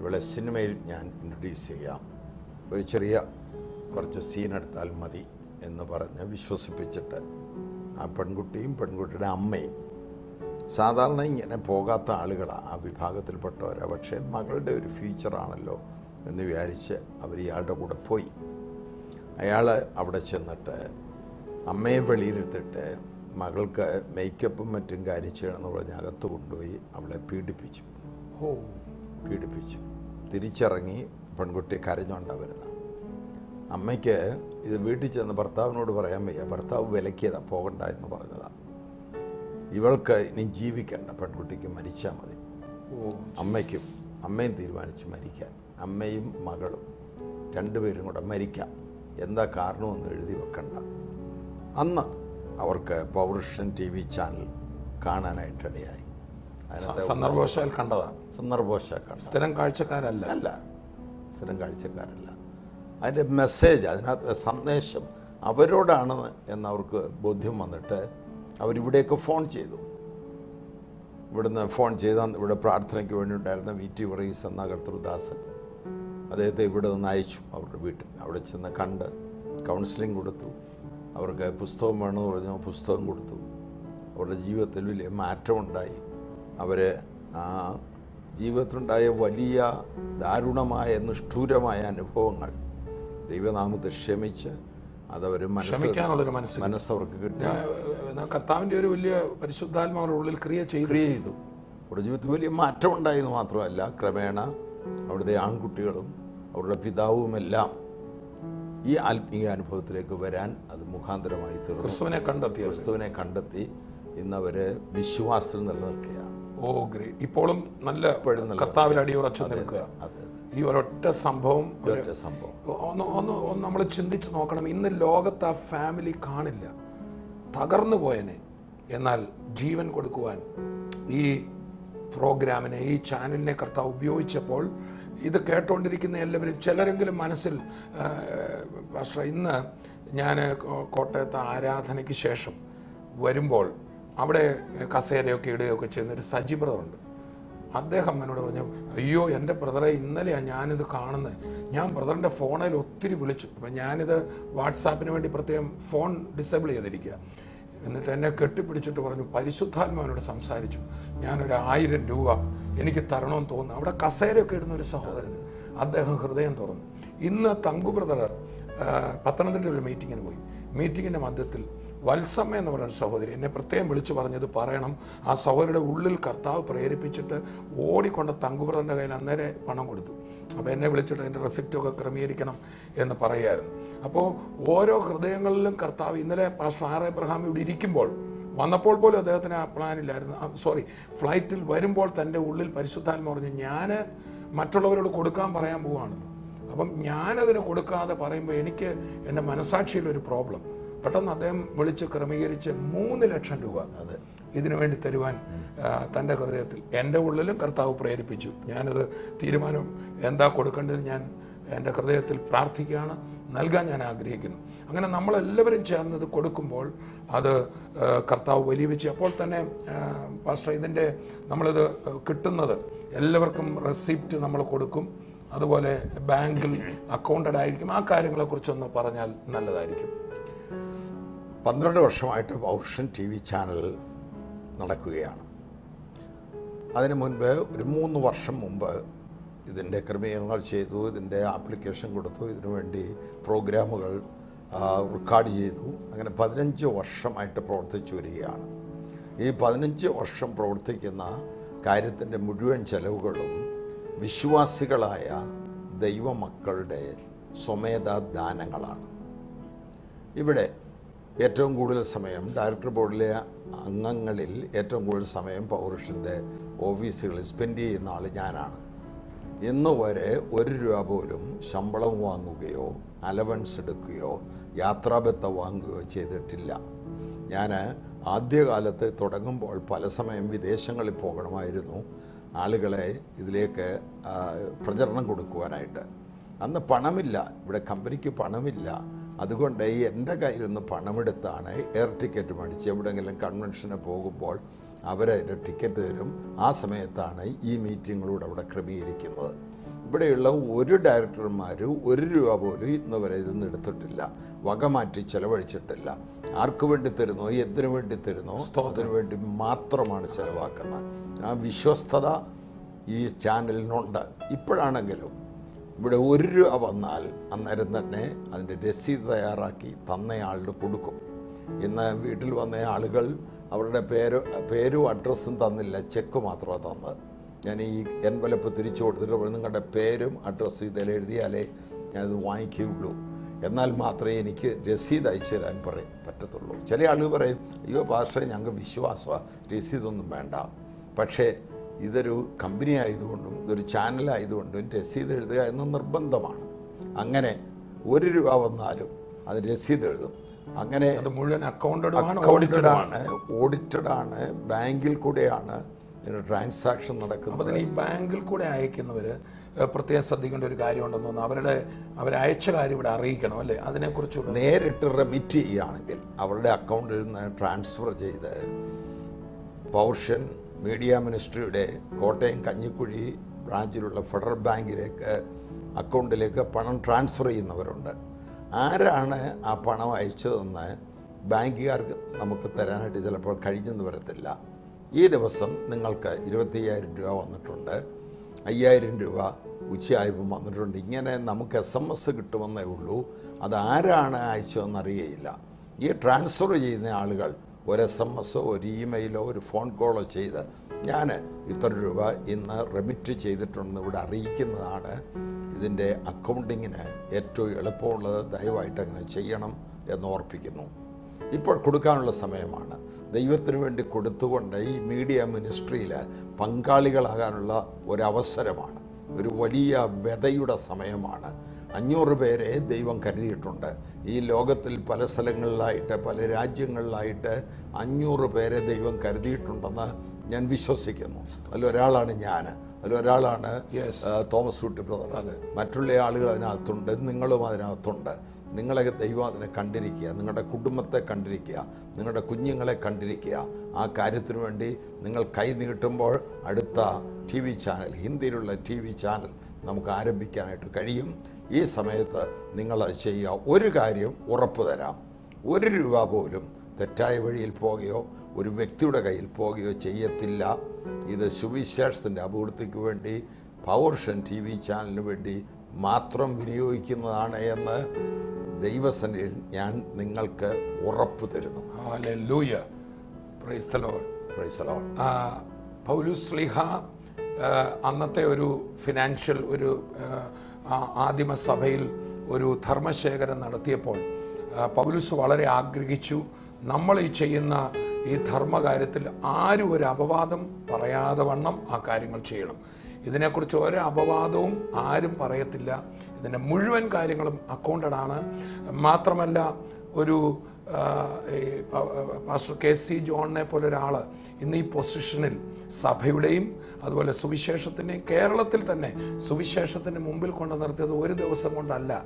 ഇവളെ സിനിമയിൽ ഞാൻ ഇൻട്രൊഡ്യൂസ് ചെയ്യാം. ഒരു ചെറിയ കുറച്ച് സീൻ എടുത്താൽ മതി എന്ന് പറഞ്ഞ് വിശ്വസിപ്പിച്ചിട്ട് ആ പെൺകുട്ടിയും പെൺകുട്ടിയുടെ അമ്മയും സാധാരണ ഇങ്ങനെ പോകാത്ത ആളുകളാണ് ആ വിഭാഗത്തിൽപ്പെട്ടവരാണ് പക്ഷേ മകളുടെ ഒരു ഫീച്ചറാണല്ലോ എന്ന് വിചാരിച്ച് അവർ ഇയാളുടെ കൂടെ പോയി. അയാൾ അവിടെ ചെന്നിട്ട് അമ്മയെ വെളിയിലെടുത്തിട്ട് മകൾക്ക് മേക്കപ്പും മറ്റും കാര്യം ചെയ്യണമെന്ന് പറഞ്ഞ് അകത്ത് കൊണ്ടുപോയി അവളെ പീഡിപ്പിച്ചു. ഓ പീഡിപ്പിച്ചു. തിരിച്ചിറങ്ങി പെൺകുട്ടി കരഞ്ഞുകൊണ്ടാണ് വരുന്നത് അമ്മയ്ക്ക് ഇത് വീട്ടിൽ ചെന്ന് ഭർത്താവിനോട് പറയാൻ വയ്യ. ഭർത്താവ് വിലക്കിയതാ പോകണ്ട എന്ന് പറഞ്ഞതാണ് ഇവൾക്ക് ഇനി ജീവിക്കണ്ട. പെൺകുട്ടിക്ക് മരിച്ചാൽ മതി. അമ്മയ്ക്കും അമ്മയും തീരുമാനിച്ച് മരിക്കാൻ. അമ്മയും മകളും രണ്ടുപേരും കൂടെ മരിക്കാം. എന്താ കാരണമെന്ന് എഴുതി വെക്കണ്ട. അന്ന് അവർക്ക് power vision T V channel കാണാനായിട്ടിടയായി അതിനകത്ത് സന്ദർഭവശാൽ കണ്ടതാണ് സന്ദർഭവശാൽ കണ്ട സ്ഥിരം കാഴ്ചക്കാരല്ല. അല്ല സ്ഥിരം കാഴ്ചക്കാരല്ല. അതിന്റെ മെസ്സേജ് അതിനകത്ത് സന്ദേശം അവരോടാണ് എന്നവർക്ക് ബോധ്യം വന്നിട്ട് അവരിവിടെയൊക്കെ ഫോൺ ചെയ്തു. ഇവിടുന്ന് ഫോൺ ചെയ്ത ഇവിടെ പ്രാർത്ഥനയ്ക്ക് വേണ്ടി ഉണ്ടായിരുന്ന വി ടി വറീസ് എന്ന കർത്തൃദാസൻ അദ്ദേഹത്തെ ഇവിടെ നിന്ന് അയച്ചു അവരുടെ വീട്ടിൽ. അവിടെ ചെന്ന് കണ്ട് കൗൺസിലിംഗ് കൊടുത്തു. അവർക്ക് പുസ്തകം വേണമെന്ന് പറഞ്ഞു പുസ്തകം കൊടുത്തു. അവരുടെ ജീവിതത്തിൽ വലിയ മാറ്റമുണ്ടായി. അവർ ആ ജീവിതത്തിലുണ്ടായ വലിയ ദാരുണമായ നിഷ്ഠൂരമായ അനുഭവങ്ങൾ ദൈവനാമത്തെ ക്ഷമിച്ച് അതവർ മനസ്സ് മനസ്സ് മനസ്സവർക്ക് കിട്ടി. കർത്താവിന്റെ ഒരു വലിയ പരിശുദ്ധാത്മാവരുടെ ഉള്ളിൽ ക്രിയ ചെയ്തു. ക്രിയ ചെയ്തു. അവരുടെ ജീവിതത്തിൽ വലിയ മാറ്റം ഉണ്ടായെന്ന് മാത്രമല്ല ക്രമേണ അവിടുത്തെ ആൺകുട്ടികളും അവരുടെ പിതാവുമെല്ലാം ഈ ആത്മീയ അനുഭവത്തിലേക്ക് വരാൻ അത് മുഖാന്തരമായി തീർന്നു. ക്രിസ്തുവിനെ കണ്ടെത്തി ക്രിസ്തുവിനെ കണ്ടെത്തി ഇന്നവര് വിശ്വാസത്തിൽ നിലനിൽക്കുകയാണ്. ഓ ഗ്രേ ഇപ്പോഴും നല്ല കർത്താവിൽ അടിയുറച്ചു നിൽക്കുക. ഈ ഒരൊറ്റ സംഭവം സംഭവം. ഒന്ന് ഒന്ന് ഒന്ന് നമ്മൾ ചിന്തിച്ച് നോക്കണം. ഇന്ന് ലോകത്ത് ആ ഫാമിലി കാണില്ല. തകർന്നു പോയനെ. എന്നാൽ ജീവൻ കൊടുക്കുവാൻ ഈ പ്രോഗ്രാമിനെ ഈ ചാനലിനെ കർത്താവ് ഉപയോഗിച്ചപ്പോൾ ഇത് കേട്ടുകൊണ്ടിരിക്കുന്ന എല്ലാവരും ചിലരെങ്കിലും മനസ്സിൽ പക്ഷേ ഇന്ന് ഞാൻ കോട്ടയത്ത് ആരാധനയ്ക്ക് ശേഷം വരുമ്പോൾ അവിടെ കസേരയൊക്കെ ഇടുകയൊക്കെ ചെയ്യുന്ന ഒരു സജി ബ്രദറുണ്ട്. അദ്ദേഹം എന്നോട് പറഞ്ഞു അയ്യോ എന്റെ ബ്രദറെ ഇന്നലെയാണ് ഞാനിത് കാണുന്നത്. ഞാൻ ബ്രദറിന്റെ ഫോണിൽ ഒത്തിരി വിളിച്ചു. അപ്പം ഞാനിത് വാട്സാപ്പിന് വേണ്ടി പ്രത്യേകം ഫോൺ ഡിസേബിൾ ചെയ്തിരിക്കുക എന്നിട്ട് എന്നെ കെട്ടിപ്പിടിച്ചിട്ട് പറഞ്ഞു പരിശുദ്ധാത്മാവിനോട് സംസാരിച്ചു. ഞാനൊരു ആയിരം രൂപ എനിക്ക് തരണമെന്ന് തോന്നുന്നു. അവിടെ കസേരയൊക്കെ ഇടുന്ന ഒരു സഹോദരൻ. അദ്ദേഹം ഹൃദയം തുറന്നു. ഇന്ന് തങ്കു ബ്രദർ പത്തനംതിട്ട ഒരു മീറ്റിങ്ങിന് പോയി. മീറ്റിങ്ങിന്റെ മധ്യത്തിൽ വത്സമ്മ എന്ന് പറയുന്ന സഹോദരി എന്നെ പ്രത്യേകം വിളിച്ചു പറഞ്ഞത് പറയണം. ആ സഹോദരിയുടെ ഉള്ളിൽ കർത്താവ് പ്രേരിപ്പിച്ചിട്ട് ഓടിക്കൊണ്ട് തങ്കുബ്രദറിന്റെ കയ്യിൽ അന്നേരെ പണം കൊടുത്തു. അപ്പോൾ എന്നെ വിളിച്ചിട്ട് അതിന്റെ റെസിപ്റ്റൊക്കെ ക്രമീകരിക്കണം എന്ന് പറയുമായിരുന്നു അപ്പോൾ ഓരോ ഹൃദയങ്ങളിലും കർത്താവ് ഇന്നലെ പാസ്റ്റർ ആർ എബ്രഹാം ഇവിടെ ഇരിക്കുമ്പോൾ വന്നപ്പോൾ പോലും അദ്ദേഹത്തിന് ആ പ്ലാനില്ലായിരുന്നു സോറി ഫ്ലൈറ്റിൽ വരുമ്പോൾ തന്റെ ഉള്ളിൽ പരിശുദ്ധാത്മ പറഞ്ഞു ഞാൻ മറ്റുള്ളവരോട് കൊടുക്കാൻ പറയാൻ പോവാണല്ലോ അപ്പം ഞാനതിന് കൊടുക്കാതെ പറയുമ്പോൾ എനിക്ക് എന്റെ മനസാക്ഷിയിലൊരു പ്രോബ്ലം പെട്ടെന്ന് അദ്ദേഹം വിളിച്ച് ക്രമീകരിച്ച് മൂന്ന് ലക്ഷം രൂപ അതെ. ഇതിനു വേണ്ടി തരുവാൻ തന്റെ ഹൃദയത്തിൽ എന്റെ ഉള്ളിലും കർത്താവ് പ്രേരിപ്പിച്ചു. ഞാനത് തീരുമാനം എന്താ കൊടുക്കേണ്ടത് ഞാൻ എന്റെ ഹൃദയത്തിൽ പ്രാർത്ഥിക്കുകയാണ് നൽകാൻ ഞാൻ ആഗ്രഹിക്കുന്നു. അങ്ങനെ നമ്മളെല്ലാവരും ചേർന്നത് കൊടുക്കുമ്പോൾ അത് കർത്താവ് വലിയ വെച്ച് അപ്പോൾ തന്നെ പാസ്റ്റർ ഇതിന്റെ നമ്മളിത് കിട്ടുന്നത് എല്ലാവർക്കും റെസിപ്റ്റ് നമ്മൾ കൊടുക്കും. അതുപോലെ ബാങ്കിൽ അക്കൗണ്ടഡ് ആയിരിക്കും. ആ കാര്യങ്ങളെക്കുറിച്ചൊന്ന് പറഞ്ഞാൽ നല്ലതായിരിക്കും. പന്ത്രണ്ട് വർഷമായിട്ട് പൗഷൻ ടി വി ചാനൽ നടക്കുകയാണ്. അതിനു മുൻപ് ഒരു മൂന്ന് വർഷം മുമ്പ് ഇതിന്റെ ക്രമീകരണങ്ങൾ ചെയ്തു ഇതിന്റെ ആപ്ലിക്കേഷൻ കൊടുത്തു ഇതിനുവേണ്ടി പ്രോഗ്രാമുകൾ റെക്കോർഡ് ചെയ്തു. അങ്ങനെ പതിനഞ്ച് വർഷമായിട്ട് പ്രവർത്തിച്ചു വരികയാണ്. ഈ പതിനഞ്ച് വർഷം പ്രവർത്തിക്കുന്ന കാര്യത്തിന്റെ മുഴുവൻ ചെലവുകളും വിശ്വാസികളായ ദൈവമക്കളുടെ സ്വമേധാദാനങ്ങളാണ് ഇവിടെ ഏറ്റവും കൂടുതൽ സമയം ഡയറക്ടർ ബോർഡിലെ അംഗങ്ങളിൽ ഏറ്റവും കൂടുതൽ സമയം പൗരുഷന്റെ ഓഫീസുകളിൽ സ്പെൻഡ് ചെയ്യുന്ന ആൾ ഞാനാണ്. ഇന്ന് വരെ ഒരു രൂപ പോലും ശമ്പളം വാങ്ങുകയോ അലവൻസ് എടുക്കുകയോ യാത്രാബത്ത വാങ്ങുകയോ ചെയ്തിട്ടില്ല. ഞാൻ ആദ്യകാലത്ത് തുടങ്ങുമ്പോൾ പല സമയം വിദേശങ്ങളിൽ പോകണമായിരുന്നു. ആളുകളെ ഇതിലേക്ക് പ്രചരണം കൊടുക്കുവാനായിട്ട്. അന്ന് പണമില്ല. ഇവിടെ കമ്പനിക്ക് പണമില്ല. അതുകൊണ്ട് എന്റെ കയ്യിൽ നിന്ന് പണമെടുത്താണ് എയർ ടിക്കറ്റ് മേടിച്ച് എവിടെയെങ്കിലും കൺവെൻഷന് പോകുമ്പോൾ അവരതിന്റെ ടിക്കറ്റ് തരും. ആ സമയത്താണ് ഈ മീറ്റിങ്ങുകളൂടെ അവിടെ ക്രമീകരിക്കുന്നത്. ഇവിടെയുള്ള ഒരു ഡയറക്ടർമാരും ഒരു രൂപ പോലും ഇന്ന് വരെ ഇതൊന്നും എടുത്തിട്ടില്ല. വക മാറ്റി ചെലവഴിച്ചിട്ടില്ല. ആർക്കു വേണ്ടി തരുന്നോ? എന്തിനു വേണ്ടി തരുന്നോ? അതിനു വേണ്ടി മാത്രമാണ് ചെലവാക്കുന്നത്. ആ വിശ്വസ്തത ഈ ചാനലിനുണ്ട്. ഇപ്പോഴാണെങ്കിലും ഇവിടെ ഒരു രൂപ വന്നാൽ അന്നേരം തന്നെ അതിന്റെ രസീത് തയ്യാറാക്കി തന്നയാളുടെ കൊടുക്കും. ഇന്ന് വീട്ടിൽ വന്ന ആളുകൾ അവരുടെ പേര് പേരും അഡ്രസ്സും തന്നില്ല ചെക്ക് മാത്രമാണ് തന്നത്. ഞാൻ ഈ എൻവലപ്പ് തിരിച്ചു കൊടുത്തിട്ട് നിങ്ങളുടെ പേരും അഡ്രസ്സും ഇതിൽ എഴുതിയാലേ ഞാനത് വാങ്ങിക്കുകയുള്ളൂ. എന്നാൽ മാത്രമേ എനിക്ക് രസീത് അയച്ചു തരാൻ പറയും പറ്റത്തുള്ളൂ. ചില ആളുകൾ പറയും അയ്യോ പാസ്റ്ററെ ഞങ്ങൾക്ക് വിശ്വാസമാണ് രസീതൊന്നും വേണ്ട. പക്ഷേ ഇതൊരു കമ്പനി ആയതുകൊണ്ടും ഇതൊരു ചാനലായതുകൊണ്ടും രസീത് എഴുതുക എന്ന് നിർബന്ധമാണ്. അങ്ങനെ ഒരു രൂപ വന്നാലും അത് രസീത് എഴുതും. അങ്ങനെ അത് മുഴുവൻ അക്കൗണ്ടഡ് ഓഡിറ്റഡ് ആണ് ഓഡിറ്റഡ് ആണ് ബാങ്കിൽ കൂടെയാണ് ട്രാൻസാക്ഷൻ നടക്കുന്നത്. അപ്പോൾ ഈ ബാങ്കിൽ കൂടെ അയക്കുന്നവർ പ്രത്യേകം ശ്രദ്ധിക്കേണ്ട ഒരു കാര്യമുണ്ടെന്ന് തോന്നുന്നു. അവരുടെ അവരയച്ച കാര്യം ഇവിടെ അറിയിക്കണം അല്ലേ? അതിനെക്കുറിച്ച് നേരിട്ട് റെമിറ്റ് ചെയ്യുകയാണെങ്കിൽ അവരുടെ അക്കൗണ്ടിൽ നിന്ന് ട്രാൻസ്ഫർ ചെയ്ത് പൗർഷൻ മീഡിയ മിനിസ്ട്രിയുടെ കോട്ടയം കഞ്ഞിക്കുഴി ബ്രാഞ്ചിലുള്ള ഫെഡറൽ ബാങ്കിലേക്ക് അക്കൗണ്ടിലേക്ക് പണം ട്രാൻസ്ഫർ ചെയ്യുന്നവരുണ്ട്. ആരാണ് ആ പണം അയച്ചതെന്ന് ബാങ്കുകാർക്ക് നമുക്ക് തരാനായിട്ട് ചിലപ്പോൾ കഴിഞ്ഞെന്ന് വരത്തില്ല. ഈ ദിവസം നിങ്ങൾക്ക് ഇരുപത്തയ്യായിരം രൂപ വന്നിട്ടുണ്ട്. അയ്യായിരം രൂപ ഉച്ചയായപ്പോൾ വന്നിട്ടുണ്ട്. ഇങ്ങനെ നമുക്ക് എസ് എം എസ് കിട്ടുമെന്നേ ഉള്ളൂ. അത് ആരാണ് അയച്ചതെന്ന് അറിയയില്ല. ഈ ട്രാൻസ്ഫർ ചെയ്യുന്ന ആളുകൾ ഒരു എസ് എം എസോ ഒരു ഇമെയിലോ ഒരു ഫോൺ കോളോ ചെയ്ത് ഞാൻ ഇത്ര രൂപ ഇന്ന് റെമിറ്റ് ചെയ്തിട്ടുണ്ടെന്ന് ഇവിടെ അറിയിക്കുന്നതാണ്. ഇതിന്റെ അക്കൗണ്ടിങ്ങിന് ഏറ്റവും എളുപ്പമുള്ളത് ദയവായിട്ട് അങ്ങനെ ചെയ്യണം എന്ന് ഓർപ്പിക്കുന്നു. ഇപ്പോൾ കൊടുക്കാനുള്ള സമയമാണ്. ദൈവത്തിന് വേണ്ടി കൊടുത്തുകൊണ്ട് ഈ മീഡിയ മിനിസ്ട്രിയിൽ പങ്കാളികളാകാനുള്ള ഒരവസരമാണ്. ഒരു വലിയ വ്യതയുടെ സമയമാണ്. അഞ്ഞൂറ് പേരെ ദൈവം കരുതിയിട്ടുണ്ട്. ഈ ലോകത്തിൽ പല സ്ഥലങ്ങളിലായിട്ട് പല രാജ്യങ്ങളിലായിട്ട് അഞ്ഞൂറ് പേരെ ദൈവം കരുതിയിട്ടുണ്ടെന്ന് ഞാൻ വിശ്വസിക്കുന്നു. അതിലൊരാളാണ് ഞാൻ. അതിലൊരാളാണ് തോമസ് കുട്ടി ബ്രദർ. മറ്റുള്ള ആളുകൾ അതിനകത്തുണ്ട് നിങ്ങളും അതിനകത്തുണ്ട്. നിങ്ങളെ ദൈവം അതിനെ കണ്ടിരിക്കുക നിങ്ങളുടെ കുടുംബത്തെ കണ്ടിരിക്കുക നിങ്ങളുടെ കുഞ്ഞുങ്ങളെ കണ്ടിരിക്കുക. ആ കാര്യത്തിന് വേണ്ടി നിങ്ങൾ കൈ നീട്ടുമ്പോൾ അടുത്ത ടി വി ചാനൽ ഹിന്ദിയിലുള്ള ടി വി ചാനൽ നമുക്ക് ആരംഭിക്കാനായിട്ട് കഴിയും. ഈ സമയത്ത് നിങ്ങളത് ചെയ്യുക. ഒരു കാര്യം ഉറപ്പ് തരാം. ഒരു രൂപ പോലും തെറ്റായ വഴിയിൽ പോകുകയോ ഒരു വ്യക്തിയുടെ കയ്യിൽ പോകുകയോ ചെയ്യത്തില്ല. ഇത് സുവിശേഷത്തിന്റെ അഭിവൃദ്ധിക്ക് വേണ്ടി പവർഷൻ ടി വി ചാനലിന് വേണ്ടി മാത്രം വിനിയോഗിക്കുന്നതാണ് എന്ന് ദൈവസനിൽ ഞാൻ നിങ്ങൾക്ക് ഉറപ്പ് തരുന്നു. Hallelujah praise the Lord Praise the Lord. ആ, പൗലുസ് സ്ലിഹ അന്നത്തെ ഒരു ഫിനാൻഷ്യൽ ഒരു ആ, ആ, ആദിമ സഭയിൽ ഒരു ധർമ്മശേഖരം നടത്തിയപ്പോൾ പൗലുസ് വളരെ ആഗ്രഹിച്ചു നമ്മൾ ഈ ചെയ്യുന്ന ഈ ധർമ്മകാര്യത്തിൽ ആരും ഒരു അപവാദം പറയാതെ വണ്ണം ആ കാര്യങ്ങൾ ചെയ്യണം. ഇതിനെക്കുറിച്ച് ഒരു അപവാദവും ആരും പറയത്തില്ല. ഇതിന്റെ മുഴുവൻ കാര്യങ്ങളും അക്കൗണ്ടഡ് ആണ് മാത്രമല്ല ഒരു പാസ്റ്റർ കെ സി ജോണിനെ പോലെ ഒരാൾ ഇന്ന് ഈ പൊസിഷനിൽ സഭയുടെയും അതുപോലെ സുവിശേഷത്തിന്റെയും കേരളത്തിൽ തന്നെ സുവിശേഷത്തിന്റെ മുമ്പിൽ കൊണ്ട് നിർത്തിയത് ഒരു ദിവസം കൊണ്ടല്ല.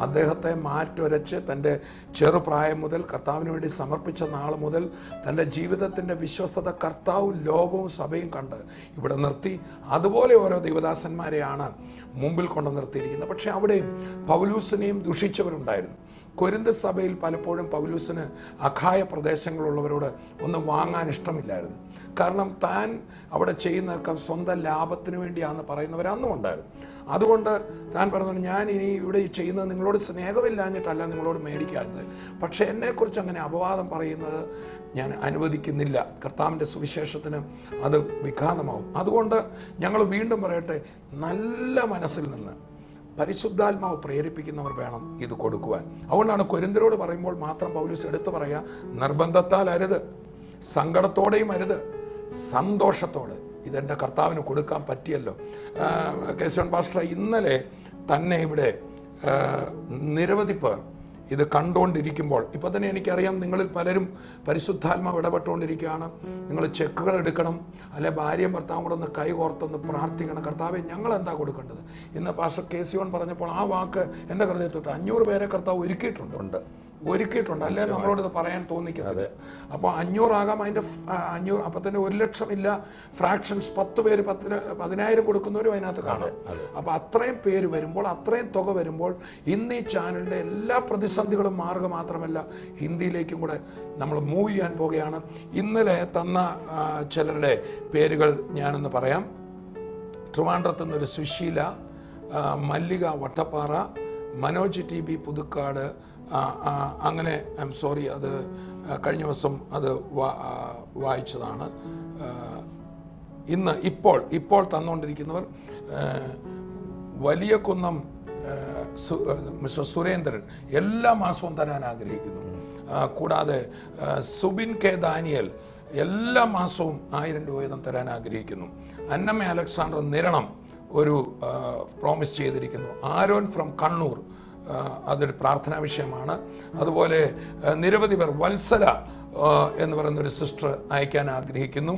അദ്ദേഹത്തെ മാറ്റൊരച്ച് തന്റെ ചെറുപ്രായം മുതൽ കർത്താവിന് വേണ്ടി സമർപ്പിച്ച നാൾ മുതൽ തന്റെ ജീവിതത്തിന്റെ വിശ്വസ്തത കർത്താവും ലോകവും സഭയും കണ്ട് ഇവിടെ നിർത്തി. അതുപോലെ ഓരോ ദൈവദാസന്മാരെയാണ് മുമ്പിൽ കൊണ്ട് നിർത്തിയിരിക്കുന്നത്. പക്ഷേ അവിടെയും പൗലൂസിനെയും ദുഷിച്ചവരുണ്ടായിരുന്നു. കൊരിന്ത സഭയിൽ പലപ്പോഴും പൗലൂസിന് അഖായ പ്രദേശങ്ങളുള്ളവരോട് ഒന്ന് വാങ്ങാൻ ഇഷ്ടമില്ലായിരുന്നു. കാരണം താൻ അവിടെ ചെയ്യുന്നതൊക്കെ സ്വന്തം ലാഭത്തിന് വേണ്ടിയാണെന്ന് പറയുന്നവർ അന്നും ഉണ്ടായിരുന്നു. അതുകൊണ്ട് താൻ പറഞ്ഞു ഞാൻ ഇനി ഇവിടെ ചെയ്യുന്നത് നിങ്ങളോട് സ്നേഹമില്ലാഞ്ഞിട്ടല്ല നിങ്ങളോട് മേടിക്കാത്തത് പക്ഷേ എന്നെക്കുറിച്ച് അങ്ങനെ അപവാദം പറയുന്നത് ഞാൻ അനുവദിക്കുന്നില്ല. കർത്താവിന്റെ സുവിശേഷത്തിന് അത് വിഘാതമാവും. അതുകൊണ്ട് ഞങ്ങൾ വീണ്ടും പറയട്ടെ നല്ല മനസ്സിൽ നിന്ന് പരിശുദ്ധാത്മാവ് പ്രേരിപ്പിക്കുന്നവർ വേണം ഇത് കൊടുക്കുവാൻ. അതുകൊണ്ടാണ് കൊരിന്തരോട് പറയുമ്പോൾ മാത്രം പൗലൂസ് എടുത്തു പറയുക നിർബന്ധത്താൽ അരുത് സങ്കടത്തോടെയും അരുത് സന്തോഷത്തോടെ. ഇതെന്റെ കർത്താവിന് കൊടുക്കാൻ പറ്റിയല്ലോ. കേശവൻ പാസ്റ്റർ ഇന്നലെ തന്നെ ഇവിടെ നിരവധി പേർ ഇത് കണ്ടുകൊണ്ടിരിക്കുമ്പോൾ ഇപ്പോൾ തന്നെ എനിക്കറിയാം നിങ്ങളിൽ പലരും പരിശുദ്ധാത്മാവ് ഇടപെട്ടുകൊണ്ടിരിക്കുകയാണ് നിങ്ങൾ ചെക്കുകൾ എടുക്കണം അല്ലെ ഭാര്യയും ഭർത്താവും കൂടെ ഒന്ന് കൈ കോർത്തൊന്ന് പ്രാർത്ഥിക്കണം. കർത്താവെ ഞങ്ങൾ എന്താ കൊടുക്കേണ്ടത്? ഇന്ന് പാസ്റ്റർ കെ സി ഓൺ പറഞ്ഞപ്പോൾ ആ വാക്ക് എന്റെ ഹൃദയത്തോട്ട് അഞ്ഞൂറ് പേരെ കർത്താവ് ഒരുക്കിയിട്ടുണ്ട്. ഒരുക്കിയിട്ടുണ്ട്. അല്ലേ? നമ്മളോട് ഇത് പറയാൻ തോന്നിക്കുന്നത് അപ്പോൾ അഞ്ഞൂറാകാം. അതിന്റെ അഞ്ഞൂറ് അപ്പം തന്നെ ഒരു ലക്ഷം ഇല്ല. ഫ്രാക്ഷൻസ് പത്ത് പേര് പത്തിന് പതിനായിരം കൊടുക്കുന്നവരും അതിനകത്ത് കാണാം. അപ്പോൾ അത്രയും പേര് വരുമ്പോൾ അത്രയും തുക വരുമ്പോൾ ഇന്ന് ഈ ചാനലിന്റെ എല്ലാ പ്രതിസന്ധികളും മാറുക മാത്രമല്ല ഹിന്ദിയിലേക്കും കൂടെ നമ്മൾ മൂവ് ചെയ്യാൻ പോവുകയാണ്. ഇന്നലെ തന്ന ചിലരുടെ പേരുകൾ ഞാനൊന്ന് പറയാം. ട്രിവാൻഡ്രത്ത് നിന്നൊരു സുശീല മല്ലിക വട്ടപ്പാറ മനോജ് ടി ബി പുതുക്കാട് അങ്ങനെ ഐ എം സോറി അത് കഴിഞ്ഞ ദിവസം അത് വായിച്ചതാണ്. ഇന്ന് ഇപ്പോൾ ഇപ്പോൾ തന്നുകൊണ്ടിരിക്കുന്നവർ വലിയ കുന്നം മിസ്റ്റർ സുരേന്ദ്രൻ എല്ലാ മാസവും തരാൻ ആഗ്രഹിക്കുന്നു. കൂടാതെ സുബിൻ കെ ദാനിയൽ എല്ലാ മാസവും ആയിരം രൂപ വീതം തരാൻ ആഗ്രഹിക്കുന്നു. അന്നമ്മ അലക്സാണ്ടർ നിരണം ഒരു പ്രോമിസ് ചെയ്തിരിക്കുന്നു. Aaron from Kannur. അതൊരു പ്രാർത്ഥനാ വിഷയമാണ്. അതുപോലെ നിരവധി പേർ വത്സല എന്ന് പറയുന്ന ഒരു സിസ്റ്റർ അയക്കാൻ ആഗ്രഹിക്കുന്നു.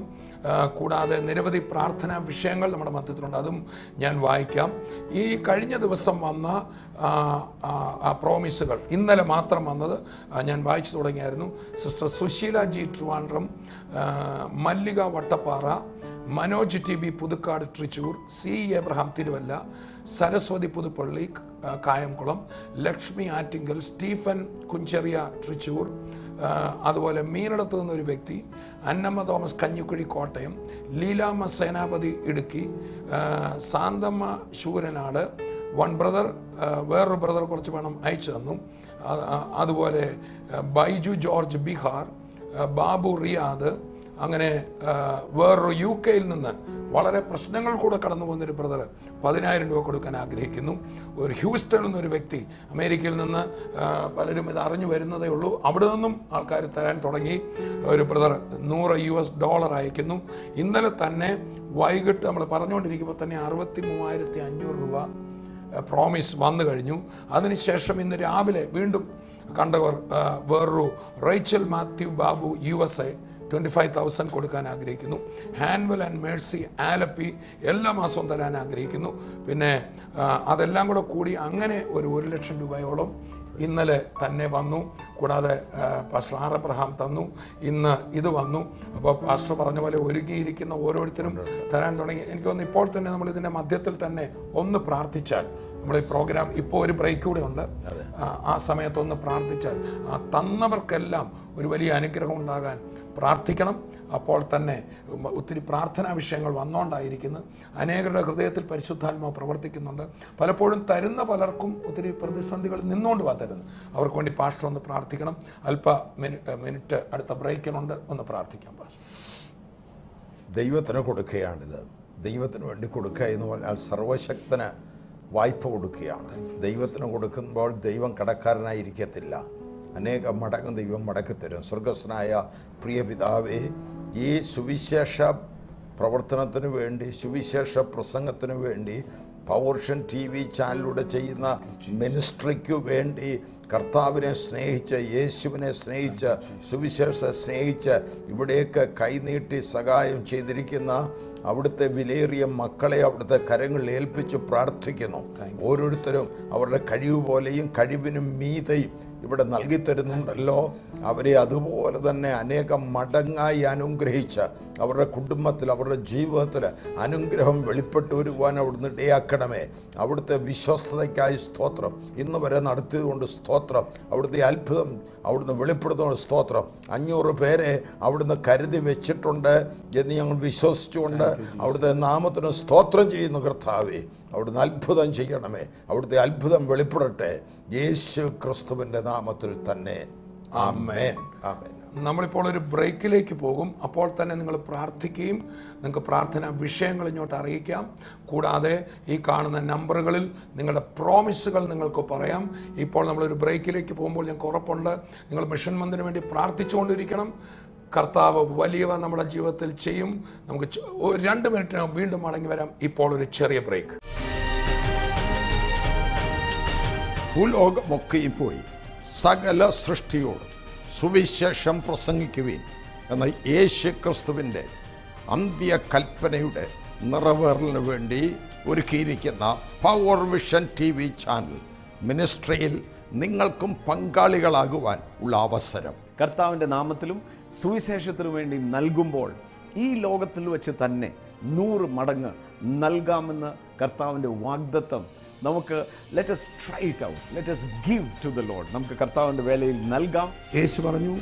കൂടാതെ നിരവധി പ്രാർത്ഥനാ വിഷയങ്ങൾ നമ്മുടെ മധ്യത്തിലുണ്ട്. അതും ഞാൻ വായിക്കാം. ഈ കഴിഞ്ഞ ദിവസം വന്ന പ്രോമിസുകൾ ഇന്നലെ മാത്രം വന്നത് ഞാൻ വായിച്ചു തുടങ്ങിയായിരുന്നു. Sister Susheela G Trivandrum Mallika Vattappara Manoj T B Puthukkad Trichur C Abraham Thiruvalla Saraswathi Puthuppally Kayamkulam Lakshmi Attingal Stephen Kunjeriya Thrissur അതുപോലെ മീനടത്തു നിന്നൊരു വ്യക്തി Annamma Thomas Kanjikuzhi Kottayam Leelamma Senapathi Idukki Santhamma Sooranad one brother വേറൊരു brother കുറച്ച് പണം അയച്ചു തന്നു. അതുപോലെ ബൈജു ജോർജ് ബീഹാർ ബാബു റിയാദ് അങ്ങനെ വേറൊരു യു കെയിൽ നിന്ന് വളരെ പ്രശ്നങ്ങൾ കൂടെ കടന്നു പോകുന്നൊരു ബ്രദർ പതിനായിരം രൂപ കൊടുക്കാൻ ആഗ്രഹിക്കുന്നു. ഒരു ഹ്യൂസ്റ്റണിൽ നിന്നൊരു വ്യക്തി അമേരിക്കയിൽ നിന്ന് പലരും ഇത് അറിഞ്ഞു വരുന്നതേ ഉള്ളൂ. അവിടെ നിന്നും ആൾക്കാർ തരാൻ തുടങ്ങി. ഒരു ബ്രദർ നൂറ് യു എസ് ഡോളർ അയക്കുന്നു. ഇന്നലെ തന്നെ വൈകിട്ട് നമ്മൾ പറഞ്ഞുകൊണ്ടിരിക്കുമ്പോൾ തന്നെ അറുപത്തി മൂവായിരത്തി അഞ്ഞൂറ് രൂപ പ്രോമിസ് വന്നു കഴിഞ്ഞു. അതിനുശേഷം ഇന്ന് രാവിലെ വീണ്ടും കണ്ടവർ വേറൊരു Rachel Mathew Babu U S A twenty five thousand കൊടുക്കാൻ ആഗ്രഹിക്കുന്നു. ഹാൻവൽ ആൻഡ് മേഴ്സി ആലപ്പി എല്ലാ മാസവും തരാൻ ആഗ്രഹിക്കുന്നു. പിന്നെ അതെല്ലാം കൂടെ കൂടി അങ്ങനെ ഒരു ഒരു ലക്ഷം രൂപയോളം ഇന്നലെ തന്നെ വന്നു. കൂടാതെ പാസ്റ്റർ ആർ അബ്രഹാം തന്നു. ഇന്ന് ഇത് വന്നു. അപ്പോൾ പാസ്റ്റർ പറഞ്ഞ പോലെ ഒരുങ്ങിയിരിക്കുന്ന ഓരോരുത്തരും തരാൻ തുടങ്ങി. എനിക്ക് തോന്നുന്നു ഇപ്പോൾ തന്നെ നമ്മൾ ഇതിന്റെ മധ്യത്തിൽ തന്നെ ഒന്ന് പ്രാർത്ഥിച്ചാൽ നമ്മൾ ഈ പ്രോഗ്രാം ഇപ്പോൾ ഒരു ബ്രേക്ക് കൂടെ ഉണ്ട്. ആ, ആ സമയത്തൊന്ന് പ്രാർത്ഥിച്ചാൽ ആ തന്നവർക്കെല്ലാം ഒരു വലിയ അനുഗ്രഹം ഉണ്ടാകാൻ പ്രാർത്ഥിക്കണം. അപ്പോൾ തന്നെ ഒത്തിരി പ്രാർത്ഥനാ വിഷയങ്ങൾ വന്നുകൊണ്ടായിരിക്കുന്നു അനേകരുടെ ഹൃദയത്തിൽ പരിശുദ്ധാത്മാവ് പ്രവർത്തിക്കുന്നുണ്ട്. പലപ്പോഴും തരുന്ന പലർക്കും ഒത്തിരി പ്രതിസന്ധികൾ നിന്നുകൊണ്ട് വാ തരുന്നു. അവർക്ക് വേണ്ടി പാസ്റ്റർ ഒന്ന് പ്രാർത്ഥിക്കണം. അല്പ മിനി- മിനിറ്റ് അടുത്ത ബ്രേക്കിനുണ്ട്. ഒന്ന് പ്രാർത്ഥിക്കാം പാസ്റ്റർ. ദൈവത്തിന് കൊടുക്കുകയാണിത്. ദൈവത്തിന് വേണ്ടി കൊടുക്കുക എന്ന് പറഞ്ഞാൽ സർവശക്തന് വായ്പ കൊടുക്കുകയാണ്. ദൈവത്തിന് കൊടുക്കുമ്പോൾ ദൈവം കടക്കാരനായിരിക്കത്തില്ല. അനേക മടങ്ങ് ദൈവം മടക്കി തരും. സ്വർഗസ്വനായ പ്രിയ പിതാവേ ഈ സുവിശേഷ പ്രവർത്തനത്തിന് വേണ്ടി സുവിശേഷ പ്രസംഗത്തിനു വേണ്ടി പവർഷൻ ടി വി ചാനലിലൂടെ ചെയ്യുന്ന മിനിസ്ട്രിക്കു വേണ്ടി കർത്താവിനെ സ്നേഹിച്ച് യേശുവിനെ സ്നേഹിച്ച് സുവിശേഷ സ്നേഹിച്ച് ഇവിടേക്ക് കൈനീട്ടി സഹായം ചെയ്തിരിക്കുന്ന അവിടുത്തെ വിലയേറിയ മക്കളെ അവിടുത്തെ കരങ്ങളിൽ ഏൽപ്പിച്ച് പ്രാർത്ഥിക്കുന്നു. ഓരോരുത്തരും അവരുടെ കഴിവ് പോലെയും കഴിവിനും മീതയും ഇവിടെ നൽകി തരുന്നുണ്ടല്ലോ അവരെ അതുപോലെ തന്നെ അനേകം മടങ്ങായി അനുഗ്രഹിച്ച് അവരുടെ കുടുംബത്തിൽ അവരുടെ ജീവിതത്തിൽ അനുഗ്രഹം വെളിപ്പെട്ടു വരുവാൻ അവിടുന്ന് ഇടയാക്കണമേ. അവിടുത്തെ വിശ്വസ്തതയ്ക്കായി സ്തോത്രം ഇന്ന് വരെ നടത്തിയതുകൊണ്ട് സ്തോത്രം അവിടുത്തെ അത്ഭുതം അവിടുന്ന് വെളിപ്പെടുത്തുന്ന സ്തോത്രം. അഞ്ഞൂറ് പേരെ അവിടുന്ന് കരുതി വെച്ചിട്ടുണ്ട് എന്ന് ഞങ്ങൾ വിശ്വസിച്ചുകൊണ്ട് അവിടുത്തെ നാമത്തിന് സ്തോത്രം ചെയ്യുന്ന കർത്താവേ. അവിടുന്ന് അത്ഭുതം ചെയ്യണമേ. അവിടുത്തെ അത്ഭുതം വെളിപ്പെടട്ടെ. യേശു ക്രിസ്തുവിന്റെ നാമത്തിൽ തന്നെ. ആമേൻ. ആമേൻ. നമ്മളിപ്പോൾ ഒരു ബ്രേക്കിലേക്ക് പോകും. അപ്പോൾ തന്നെ നിങ്ങൾ പ്രാർത്ഥിക്കുകയും നിങ്ങൾക്ക് പ്രാർത്ഥന വിഷയങ്ങൾ ഇങ്ങോട്ട് അറിയിക്കാം. കൂടാതെ ഈ കാണുന്ന നമ്പറുകളിൽ നിങ്ങളുടെ പ്രോമിസുകൾ നിങ്ങൾക്ക് പറയാം. ഇപ്പോൾ നമ്മളൊരു ബ്രേക്കിലേക്ക് പോകുമ്പോൾ ഞങ്ങൾക്ക് ഉറപ്പുണ്ട്. നിങ്ങൾ മിഷൻ മന്ദിന് വേണ്ടി പ്രാർത്ഥിച്ചുകൊണ്ടിരിക്കണം. കർത്താവ് വലിയവ നമ്മുടെ ജീവിതത്തിൽ ചെയ്യും. നമുക്ക് ഒരു രണ്ട് മിനിറ്റിനകം വീണ്ടും മടങ്ങി വരാം. ഇപ്പോൾ ഒരു ചെറിയ ബ്രേക്ക് ഭൂലോകമൊക്കെയും പോയി. സകല സൃഷ്ടിയോടും സുവിശേഷം പ്രസംഗിക്കുവിൻ എന്ന യേശു ക്രിസ്തുവിന്റെ അന്ത്യകൽപ്പനയുടെ നിറവേറലിന് വേണ്ടി ഒരുക്കിയിരിക്കുന്ന power vision T V channel മിനിസ്ട്രിയിൽ നിങ്ങൾക്കും പങ്കാളികളാകുവാൻ ഉള്ള അവസരം. കർത്താവിന്റെ നാമത്തിലും സുവിശേഷത്തിനു വേണ്ടി നൽകുമ്പോൾ ഈ ലോകത്തിൽ വെച്ച് തന്നെ നൂറ് മടങ്ങ് നൽകാമെന്ന് കർത്താവിന്റെ വാഗ്ദത്തം നമുക്ക് let let's try it out let let's give to the Lord നമുക്ക് കർത്താവിന്റെ വേലയിൽ നൽകാം. യേശു പറഞ്ഞു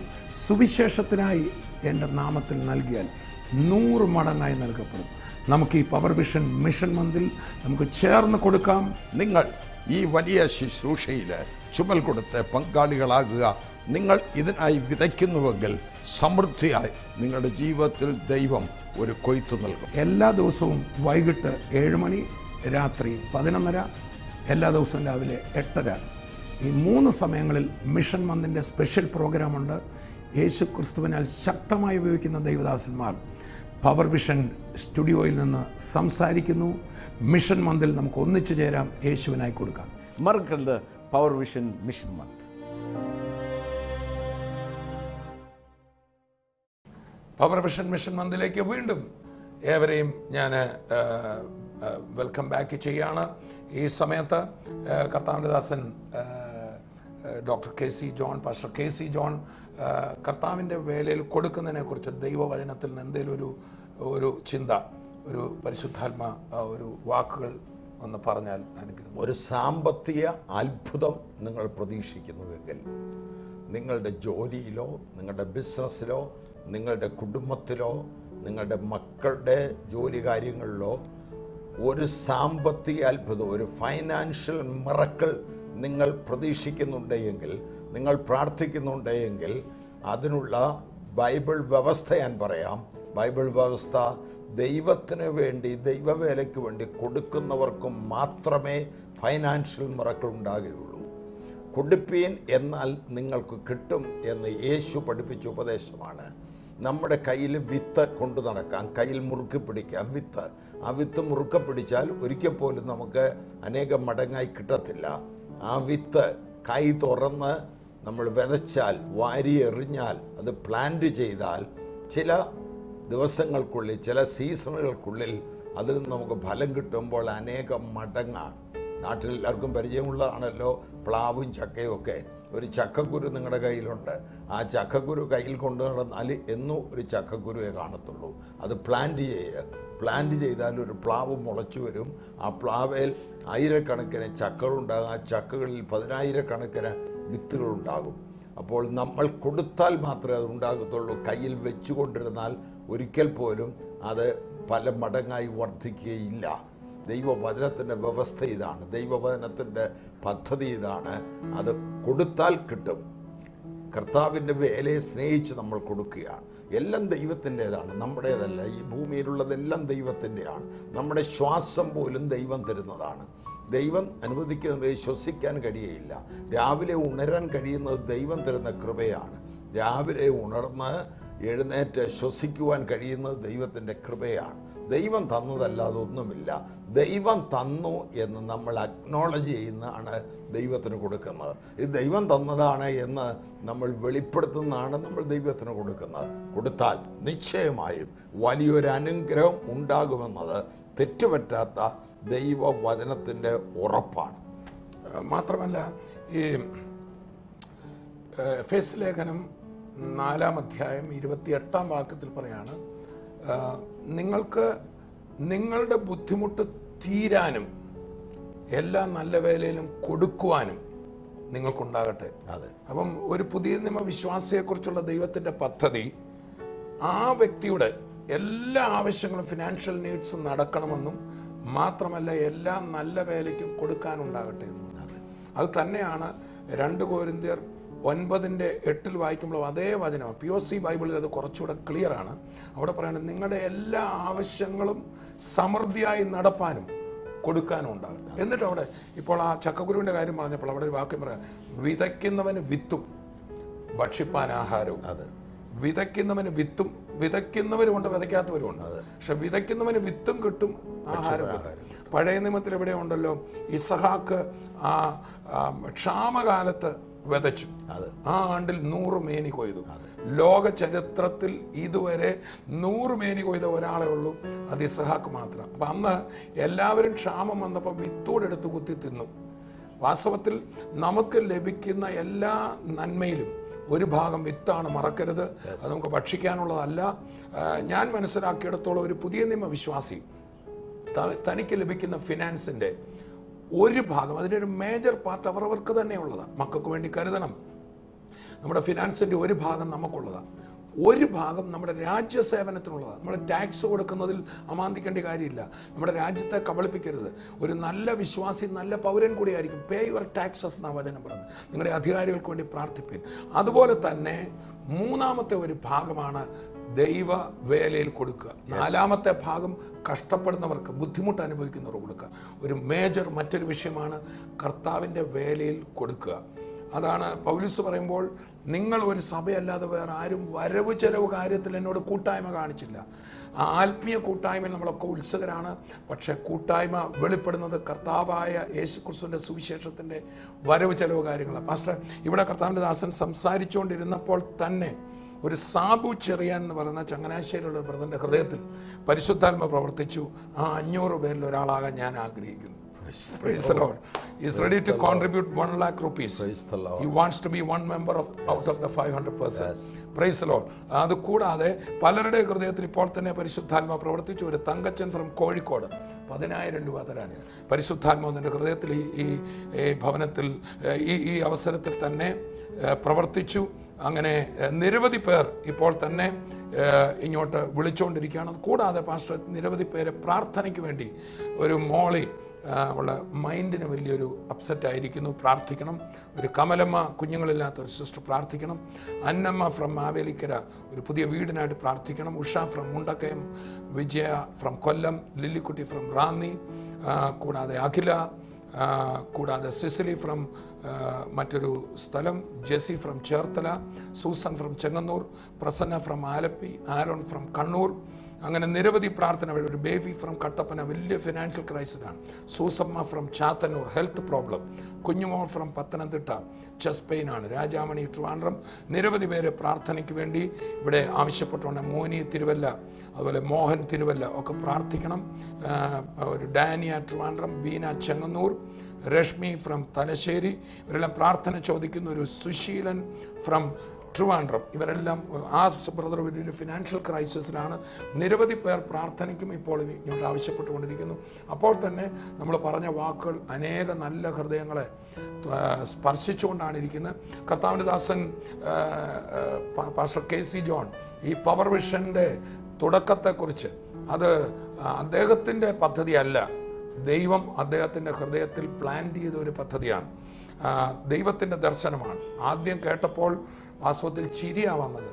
സുവിശേഷത്തിനായി എന്റെ നാമത്തിൽ നൽകിയാൽ നൂറ് മടങ്ങായി നൽകപ്പെടും. നമുക്ക് ഈ പവർ വിഷൻ മിഷൻ മന്തിൽ നമുക്ക് ചേർന്ന് കൊടുക്കാം. നിങ്ങൾ ഈ വലിയ ശുശ്രൂഷയിൽ ചുമൽ കൊടുത്ത് പങ്കാളികളാകുക. നിങ്ങൾ ഇതിനായി വിതയ്ക്കുന്നുവെങ്കിൽ സമൃദ്ധിയായി നിങ്ങളുടെ ജീവിതത്തിൽ ദൈവം ഒരു കൊയ്ത്തു നൽകും. എല്ലാ ദിവസവും വൈകിട്ട് ഏഴ് മണി രാത്രി പതിനൊന്നര എല്ലാ ദിവസവും രാവിലെ എട്ടര. ഈ മൂന്ന് സമയങ്ങളിൽ മിഷൻ മന്തിന്റെ സ്പെഷ്യൽ പ്രോഗ്രാമുണ്ട്. യേശു ക്രിസ്തുവിനാൽ ശക്തമായി ഉപയോഗിക്കുന്ന ദൈവദാസന്മാർ പവർ വിഷൻ സ്റ്റുഡിയോയിൽ നിന്ന് സംസാരിക്കുന്നു. മിഷൻ മന്തിൽ നമുക്ക് ഒന്നിച്ചു ചേരാം. യേശുവിനായി കൊടുക്കാം. മറക്കരുത്. Power vision mission month. Power vision mission മന്തിലേക്ക് വീണ്ടും ഏവരെയും ഞാൻ വെൽക്കം ബാക്ക് ചെയ്യാണ്. ഈ സമയത്ത് ആ, കർത്താവിന്റെ ദാസൻ ആ, ആ, doctor K C John pastor K C John കർത്താവിന്റെ വേലയിൽ കൊടുക്കുന്നതിനെക്കുറിച്ച് ദൈവവചനത്തിൽ നിന്ന് എന്തെങ്കിലും ഒരു ഒരു ചിന്ത ഒരു പരിശുദ്ധാത്മ ഒരു വാക്കുകൾ ഒന്ന് പറഞ്ഞാൽ അനുഗ്രഹം. ഒരു സാമ്പത്തിക അത്ഭുതം നിങ്ങൾ പ്രതീക്ഷിക്കുന്നുവെങ്കിൽ നിങ്ങളുടെ ജോലിയിലോ നിങ്ങളുടെ ബിസിനസ്സിലോ നിങ്ങളുടെ കുടുംബത്തിലോ നിങ്ങളുടെ മക്കളുടെ ജോലി കാര്യങ്ങളിലോ ഒരു സാമ്പത്തിക അത്ഭുതം ഒരു ഫൈനാൻഷ്യൽ മറക്കൾ നിങ്ങൾ പ്രതീക്ഷിക്കുന്നുണ്ടെങ്കിൽ നിങ്ങൾ പ്രാർത്ഥിക്കുന്നുണ്ടെങ്കിൽ അതിനുള്ള ബൈബിൾ വ്യവസ്ഥ ഞാൻ പറയാം. ബൈബിൾ വ്യവസ്ഥ ദൈവത്തിന് വേണ്ടി ദൈവവേലയ്ക്ക് വേണ്ടി കൊടുക്കുന്നവർക്കും മാത്രമേ ഫൈനാൻഷ്യൽ മിറക്കിൾ ഉണ്ടാകുകയുള്ളൂ. കൊടുപ്പീൻ എന്നാൽ നിങ്ങൾക്ക് കിട്ടും എന്ന് യേശു പഠിപ്പിച്ച ഉപദേശമാണ്. നമ്മുടെ കയ്യിൽ വിത്ത് കൊണ്ടു നടക്കാം. കയ്യിൽ മുറുക്കി പിടിക്കാം. വിത്ത്. ആ വിത്ത് മുറുക്കെ പിടിച്ചാൽ ഒരിക്കൽ പോലും നമുക്ക് അനേകം മടങ്ങായി കിട്ടത്തില്ല. ആ വിത്ത് കൈ തുറന്ന് നമ്മൾ വിതച്ചാൽ വാരി എറിഞ്ഞാൽ അത് പ്ലാന്റ് ചെയ്താൽ ചില ദിവസങ്ങൾക്കുള്ളിൽ ചില സീസണുകൾക്കുള്ളിൽ അതിൽ നിന്ന് നമുക്ക് ഫലം കിട്ടുമ്പോൾ അനേകം മടങ്ങാണ്. നാട്ടിൽ എല്ലാവർക്കും പരിചയമുള്ളതാണല്ലോ പ്ലാവും ചക്കയും ഒക്കെ. ഒരു ചക്കക്കുരു നിങ്ങളുടെ കയ്യിലുണ്ട്. ആ ചക്കക്കുരു കയ്യിൽ കൊണ്ടു നടന്നാൽ എന്നും ഒരു ചക്കക്കുരുവേ കാണത്തുള്ളൂ. അത് പ്ലാന്റ് ചെയ്യുക പ്ലാന്റ് ചെയ്താൽ ഒരു പ്ലാവ് മുളച്ചു വരും. ആ പ്ലാവേൽ ആയിരക്കണക്കിന് ചക്കകളുണ്ടാകും ആ ചക്കകളിൽ പതിനായിരക്കണക്കിന് വിത്തുകളുണ്ടാകും അപ്പോൾ നമ്മൾ കൊടുത്താൽ മാത്രമേ അത് ഉണ്ടാകത്തുള്ളൂ. കയ്യിൽ വെച്ചുകൊണ്ടിരുന്നാൽ ഒരിക്കൽ പോലും അത് പല മടങ്ങായി വർദ്ധിക്കുകയില്ല. ദൈവവചനത്തിന്റെ വ്യവസ്ഥ ഇതാണ്. ദൈവവചനത്തിന്റെ പദ്ധതി ഇതാണ്. അത് കൊടുത്താൽ കിട്ടും. കർത്താവിന്റെ വേലയെ സ്നേഹിച്ച് നമ്മൾ കൊടുക്കുകയാണ്. എല്ലാം ദൈവത്തിന്റെതാണ് നമ്മുടേതല്ല. ഈ ഭൂമിയിലുള്ളതെല്ലാം ദൈവത്തിന്റെയാണ്. നമ്മുടെ ശ്വാസം പോലും ദൈവം തരുന്നതാണ്. ദൈവം അനുവദിക്കുന്നത് ശ്വസിക്കാൻ കഴിയയില്ല. രാവിലെ ഉണരാൻ കഴിയുന്നത് ദൈവം തരുന്ന കൃപയാണ്. രാവിലെ ഉണർന്ന് എഴുന്നേറ്റ് ശ്വസിക്കുവാൻ കഴിയുന്നത് ദൈവത്തിന്റെ കൃപയാണ്. ദൈവം തന്നതല്ലാതെ ഒന്നുമില്ല. ദൈവം തന്നു എന്ന് നമ്മൾ അക്നോളജ് ചെയ്യുന്നതാണ് ദൈവത്തിന് കൊടുക്കുന്നത്. ഇത് ദൈവം തന്നതാണ് എന്ന് നമ്മൾ വെളിപ്പെടുത്തുന്നതാണ് നമ്മൾ ദൈവത്തിന് കൊടുക്കുന്നത്. കൊടുത്താൽ നിശ്ചയമായും വലിയൊരു അനുഗ്രഹം ഉണ്ടാകുമെന്നത് തെറ്റുപറ്റാത്ത ദൈവവചനത്തിന്റെ ഉറപ്പാണ്. മാത്രമല്ല ഈ ഫേസ് ലേഖനം നാലാം അധ്യായം ഇരുപത്തിയെട്ടാം വാക്യത്തിൽ പറയാണ് നിങ്ങൾക്ക് നിങ്ങളുടെ ബുദ്ധിമുട്ട് തീരാനും എല്ലാ നല്ല വേലയിലും കൊടുക്കുവാനും നിങ്ങൾക്കുണ്ടാകട്ടെ. അതെ. അപ്പം ഒരു പുതിയ നിയമ വിശ്വാസിയെക്കുറിച്ചുള്ള ദൈവത്തിന്റെ പദ്ധതി ആ വ്യക്തിയുടെ എല്ലാ ആവശ്യങ്ങളും ഫിനാൻഷ്യൽ നീഡ്സ് നടക്കണമെന്നും മാത്രമല്ല എല്ലാ നല്ല വേലയ്ക്കും കൊടുക്കാനുണ്ടാകട്ടെ എന്നും. അത് തന്നെയാണ് രണ്ട് കോരിന്ത്യർ ഒൻപതിന്റെ എട്ടിൽ വായിക്കുമ്പോൾ അതേ വചനം പി ഒ സി ബൈബിളിൽ അത് കുറച്ചുകൂടെ ക്ലിയർ ആണ്. അവിടെ പറയുന്നത് നിങ്ങളുടെ എല്ലാ ആവശ്യങ്ങളും സമൃദ്ധിയായി നടപ്പാനും കൊടുക്കാനും ഉണ്ടാകും എന്നിട്ട് അവിടെ ഇപ്പോൾ ആ ചക്കക്കുരുവിന്റെ കാര്യം പറഞ്ഞപ്പോൾ അവിടെ ഒരു വാക്യം പറയാം വിതയ്ക്കുന്നവന് വിത്തും ഭക്ഷിപ്പാൻ ആഹാരവും. അതെ. വിതയ്ക്കുന്നവന് വിത്തും വിതയ്ക്കുന്നവരുമുണ്ട് വിതയ്ക്കാത്തവരുമുണ്ട് പക്ഷെ വിതയ്ക്കുന്നവന് വിത്തും കിട്ടും ആഹാരം പഴയ നിയമത്തിൽ എവിടെയുണ്ടല്ലോ ഇസഹാക്ക് ആ, ക്ഷാമകാലത്ത് വിതച്ചു. ആ ആണ്ടിൽ നൂറ് മേനി കൊയ്തു. ലോക ചരിത്രത്തിൽ ഇതുവരെ നൂറ് മേനി കൊയ്ത ഒരാളെ ഉള്ളൂ. അത് ഇസഹാക്ക് മാത്രം. അപ്പം അന്ന് എല്ലാവരും ക്ഷാമം വന്നപ്പോൾ വിത്തോടെടുത്ത് കുത്തി തിന്നു. വാസ്തവത്തിൽ നമുക്ക് ലഭിക്കുന്ന എല്ലാ നന്മയിലും ഒരു ഭാഗം വിത്താണ് മറക്കരുത്. അത് നമുക്ക് ഭക്ഷിക്കാനുള്ളതല്ല. ഞാൻ മനസ്സിലാക്കിയിടത്തോളം ഒരു പുതിയ നിയമ വിശ്വാസി തനിക്ക് ലഭിക്കുന്ന ഫിനാൻസിന്റെ ഒരു ഭാഗം അതിന്റെ ഒരു മേജർ പാർട്ട് അവരവർക്ക് തന്നെയുള്ളതാണ് മക്കൾക്ക് വേണ്ടി കരുതണം. നമ്മുടെ ഫിനാൻസിന്റെ ഒരു ഭാഗം നമുക്കുള്ളതാണ്. ഒരു ഭാഗം നമ്മുടെ രാജ്യസേവനത്തിനുള്ളതാണ് നമ്മൾ ടാക്സ് കൊടുക്കുന്നതിൽ അമാന്തിക്കേണ്ട കാര്യമില്ല. നമ്മുടെ രാജ്യത്തെ കബളിപ്പിക്കരുത്. ഒരു നല്ല വിശ്വാസി നല്ല പൗരൻ കൂടിയായിരിക്കും. പേ യുവർ ടാക്സസ് എന്നാണ് വചനം പറഞ്ഞത് നിങ്ങളുടെ അധികാരികൾക്ക് വേണ്ടി പ്രാർത്ഥിപ്പിൻ. അതുപോലെ തന്നെ മൂന്നാമത്തെ ഒരു ഭാഗമാണ് ദൈവ വേലയിൽ കൊടുക്കുക നാലാമത്തെ ഭാഗം കഷ്ടപ്പെടുന്നവർക്ക് ബുദ്ധിമുട്ട് അനുഭവിക്കുന്നവർക്ക് കൊടുക്കുക. ഒരു മേജർ മറ്റൊരു വിഷയമാണ് കർത്താവിന്റെ വേലയിൽ കൊടുക്കുക. അതാണ് പൗലൂസ് പറയുമ്പോൾ നിങ്ങൾ ഒരു സഭയല്ലാതെ വേറെ ആരും വരവ് ചെലവ് കാര്യത്തിൽ എന്നോട് കൂട്ടായ്മ കാണിച്ചില്ല. ആ ആത്മീയ കൂട്ടായ്മയിൽ നമ്മളൊക്കെ ഉത്സുകരാണ്. പക്ഷേ കൂട്ടായ്മ വെളിപ്പെടുന്നത് കർത്താവായ യേശു ക്രിസ്തുവിന്റെ സുവിശേഷത്തിന്റെ വരവ് ചെലവ് കാര്യങ്ങളാണ്. പാസ്റ്റർ ഇവിടെ കർത്താവിന്റെ ദാസൻ സംസാരിച്ചുകൊണ്ടിരുന്നപ്പോൾ തന്നെ ഒരു സാബു ചെറിയാൻ എന്ന് പറയുന്ന ചങ്ങനാശ്ശേരിയുള്ള ബ്രദറിന്റെ ഹൃദയത്തിൽ പരിശുദ്ധാത്മ പ്രവർത്തിച്ചു. ആ അഞ്ഞൂറ് പേരിൽ ഒരാളാകാൻ ഞാൻ ആഗ്രഹിക്കുന്നു. To be one member of out of the 500 percent. Praise the Lord. അത് കൂടാതെ പലരുടെ ഹൃദയത്തിൽ ഇപ്പോൾ തന്നെ പരിശുദ്ധാത്മ പ്രവർത്തിച്ചു. ഒരു തങ്കച്ചൻ ഫ്രം കോഴിക്കോട്. പതിനായിരം രൂപ തരാൻ. പരിശുദ്ധാത്മാവിന്റെ ഹൃദയത്തിൽ ഈ ഭവനത്തിൽ ഈ ഈ അവസരത്തിൽ തന്നെ പ്രവർത്തിച്ചു. അങ്ങനെ നിരവധി പേർ ഇപ്പോൾ തന്നെ ഇങ്ങോട്ട് വിളിച്ചുകൊണ്ടിരിക്കുകയാണ് കൂടാതെ പാസ്റ്റർ നിരവധി പേരെ പ്രാർത്ഥനയ്ക്ക് വേണ്ടി ഒരു മോളി ഉള്ള മൈൻഡിന് വലിയൊരു അപ്സെറ്റ് ആയിരിക്കുന്നു. പ്രാർത്ഥിക്കണം. ഒരു കമലമ്മ കുഞ്ഞുങ്ങളില്ലാത്ത ഒരു സിസ്റ്റർ പ്രാർത്ഥിക്കണം. അന്നമ്മ ഫ്രം മാവേലിക്കര ഒരു പുതിയ വീടിനായിട്ട് പ്രാർത്ഥിക്കണം. Usha from Mundakayam Vijaya from Kollam Lillikutty from Ranni കൂടാതെ അഖില കൂടാതെ സിസിലി ഫ്രം മറ്റൊരു സ്ഥലം Jessy from Cherthala Susan from Chengannur Prasanna from Alleppey Aaron from Kannur. അങ്ങനെ നിരവധി പ്രാർത്ഥന വഴി ഒരു ബേബി ഫ്രം കട്ടപ്പന വലിയ financial ക്രൈസിസാണ് Susamma from Chathannur health problem Kunjumol from Pathanamthitta chest pain ആണ്. രാജാമണി ട്രിവാൻഡ്രം. നിരവധി പേര് പ്രാർത്ഥനയ്ക്ക് വേണ്ടി ഇവിടെ ആവശ്യപ്പെട്ടുകൊണ്ട് മോനി തിരുവല്ല അതുപോലെ മോഹൻ തിരുവല്ല ഒക്കെ പ്രാർത്ഥിക്കണം. ഒരു ഡാനിയ ട്രിവാൻഡ്രം ബീന ചെങ്ങന്നൂർ. രശ്മി ഫ്രം തലശ്ശേരി. ഇവരെല്ലാം പ്രാർത്ഥന ചോദിക്കുന്ന ഒരു സുശീലൻ ഫ്രം ട്രിവാൻഡ്രം. ഇവരെല്ലാം ആ ബ്രദർ വലിയൊരു ഫിനാൻഷ്യൽ ക്രൈസിസിലാണ് നിരവധി പേർ പ്രാർത്ഥനയ്ക്കും ഇപ്പോൾ ഇങ്ങോട്ട് ആവശ്യപ്പെട്ടുകൊണ്ടിരിക്കുന്നു. അപ്പോൾ തന്നെ നമ്മൾ പറഞ്ഞ വാക്കുകൾ അനേക നല്ല ഹൃദയങ്ങളെ സ്പർശിച്ചുകൊണ്ടാണ് ഇരിക്കുന്നത്. കർത്താവിന്റെ ദാസൻ പാസ്റ്റർ കെ സി ജോൺ ഈ പവർ വിഷന്റെ തുടക്കത്തെക്കുറിച്ച് അത് അദ്ദേഹത്തിന്റെ പദ്ധതിയല്ല. ദൈവം അദ്ദേഹത്തിന്റെ ഹൃദയത്തിൽ പ്ലാൻ ചെയ്ത ഒരു പദ്ധതിയാണ്. ദൈവത്തിന്റെ ദർശനമാണ്. ആദ്യം കേട്ടപ്പോൾ വാസ്തവത്തിൽ ചിരിയാ വന്നത്.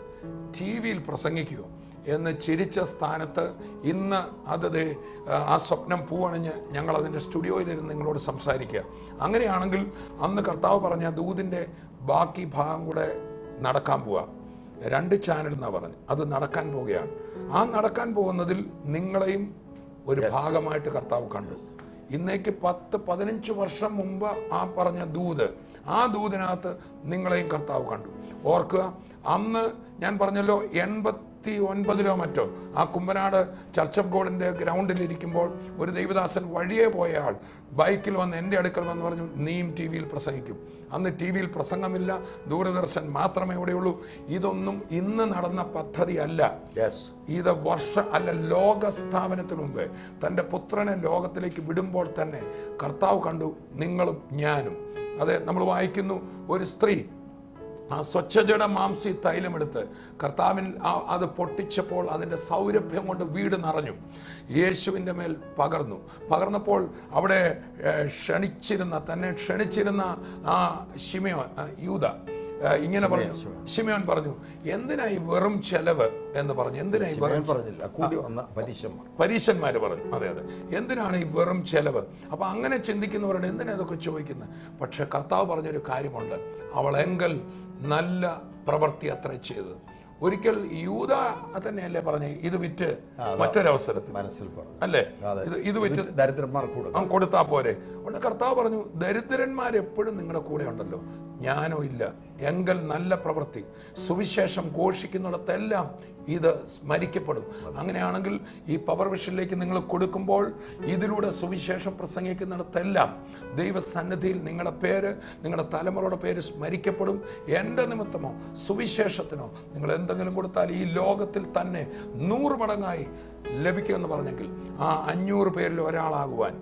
ടി വിയിൽ പ്രസംഗിക്കുമോ എന്ന് ചിരിച്ച സ്ഥാനത്ത് ഇന്ന് അത് ആ, സ്വപ്നം പൂവണിഞ്ഞ് ഞങ്ങൾ അതിന്റെ സ്റ്റുഡിയോയിലിരുന്ന് നിങ്ങളോട് സംസാരിക്കുക. അങ്ങനെയാണെങ്കിൽ അന്ന് കർത്താവ് പറഞ്ഞ ദൂതിന്റെ ബാക്കി ഭാഗം കൂടെ നടക്കാൻ പോവാ. രണ്ട് ചാനൽ എന്നാണ് പറഞ്ഞു അത് നടക്കാൻ പോവുകയാണ്. ആ നടക്കാൻ പോകുന്നതിൽ നിങ്ങളെയും ഒരു ഭാഗമായിട്ട് കർത്താവ് കണ്ടു. ഇന്നേക്ക് പത്ത് പതിനഞ്ച് വർഷം മുമ്പ് ആ പറഞ്ഞ ദൂത് ആ ദൂതിനകത്ത് നിങ്ങളെയും കർത്താവ് കണ്ടു. ഓർക്കുക അന്ന് ഞാൻ പറഞ്ഞല്ലോ എൺപത്തി ഒൻപതിലോ മറ്റോ. ആ കുമ്പനാട് ചർച്ച് ഓഫ് ഗോഡിന്റെ ഗ്രൗണ്ടിലിരിക്കുമ്പോൾ ഒരു ദൈവദാസൻ വഴിയെ പോയ ആൾ ബൈക്കിൽ വന്ന് എന്റെ അടുക്കൽ വന്ന് പറഞ്ഞു നീയും ടി വിയിൽ പ്രസംഗിക്കും. അന്ന് ടി വിയിൽ പ്രസംഗമില്ല ദൂരദർശൻ മാത്രമേ ഇവിടെയുള്ളൂ ഇതൊന്നും ഇന്ന് നടന്ന പദ്ധതിയല്ല. യെസ് ഇത് വർഷ അല്ല ലോക സ്ഥാപനത്തിന് മുമ്പ് തന്റെ പുത്രനെ ലോകത്തിലേക്ക് വിടുമ്പോൾ തന്നെ കർത്താവ് കണ്ടു നിങ്ങളും ഞാനും. അതെ നമ്മൾ വായിക്കുന്നു ഒരു സ്ത്രീ ആ സ്വച്ഛജട മാംസി തൈലമെടുത്ത് കർത്താവിൻ അത് പൊട്ടിച്ചപ്പോൾ അതിന്റെ സൗരഭ്യം കൊണ്ട് വീട് നിറഞ്ഞു. യേശുവിന്റെ മേൽ പകർന്നു. പകർന്നപ്പോൾ അവിടെ ക്ഷണിച്ചിരുന്ന തന്നെ ക്ഷണിച്ചിരുന്ന ആ ശിമയോ ഏഹ്, ഇങ്ങനെ പറഞ്ഞു. ഷിമയോൻ പറഞ്ഞു എന്തിനായി വെറും ചെലവ് എന്ന് പറഞ്ഞു? എന്തിനായി പറഞ്ഞില്ല. കൂടി വന്ന പരീശന്മാർ പറഞ്ഞു. അതെ അതെ. എന്തിനാണ് ഈ വെറും ചെലവ്? അപ്പൊ അങ്ങനെ ചിന്തിക്കുന്നവരോട് എന്തിനാ ഇതൊക്കെ ചോദിക്കുന്നത് പക്ഷെ കർത്താവ് പറഞ്ഞൊരു കാര്യമുണ്ട്. അവൾ എങ്കൽ നല്ല പ്രവൃത്തി അത്ര ചെയ്തത്. ഒരിക്കൽ യൂത തന്നെയല്ലേ പറഞ്ഞു ഇത് വിറ്റ് മറ്റൊരവസരത്തിൽ. മനസ്സിൽ പറഞ്ഞു അല്ലേ. ഇത് വിറ്റ് ദരിദ്രന്മാർക്ക് കൊടുക്കും. കൊടുത്താ പോരെ. അതുകൊണ്ട് കർത്താവ് പറഞ്ഞു ദരിദ്രന്മാർ എപ്പോഴും നിങ്ങളുടെ കൂടെ ഉണ്ടല്ലോ. ഞാനോ ഇല്ല. എങ്കിൽ നല്ല പ്രവൃത്തി. സുവിശേഷം ഘോഷിക്കുന്നിടത്തെല്ലാം ഇത് സ്മരിക്കപ്പെടും. അങ്ങനെയാണെങ്കിൽ ഈ പവർ വിഷനിലേക്ക് നിങ്ങൾ കൊടുക്കുമ്പോൾ ഇതിലൂടെ സുവിശേഷം പ്രസംഗിക്കുന്നിടത്തെല്ലാം ദൈവസന്നിധിയിൽ നിങ്ങളുടെ പേര് നിങ്ങളുടെ തലമുറയുടെ പേര് സ്മരിക്കപ്പെടും. എന്റെ നിമിത്തമോ സുവിശേഷത്തിനോ നിങ്ങൾ എന്തെങ്കിലും കൊടുത്താൽ ഈ ലോകത്തിൽ തന്നെ നൂറ് മടങ്ങായി ലഭിക്കുമെന്ന് പറഞ്ഞെങ്കിൽ ആ അഞ്ഞൂറ് പേരിൽ ഒരാളാകുവാൻ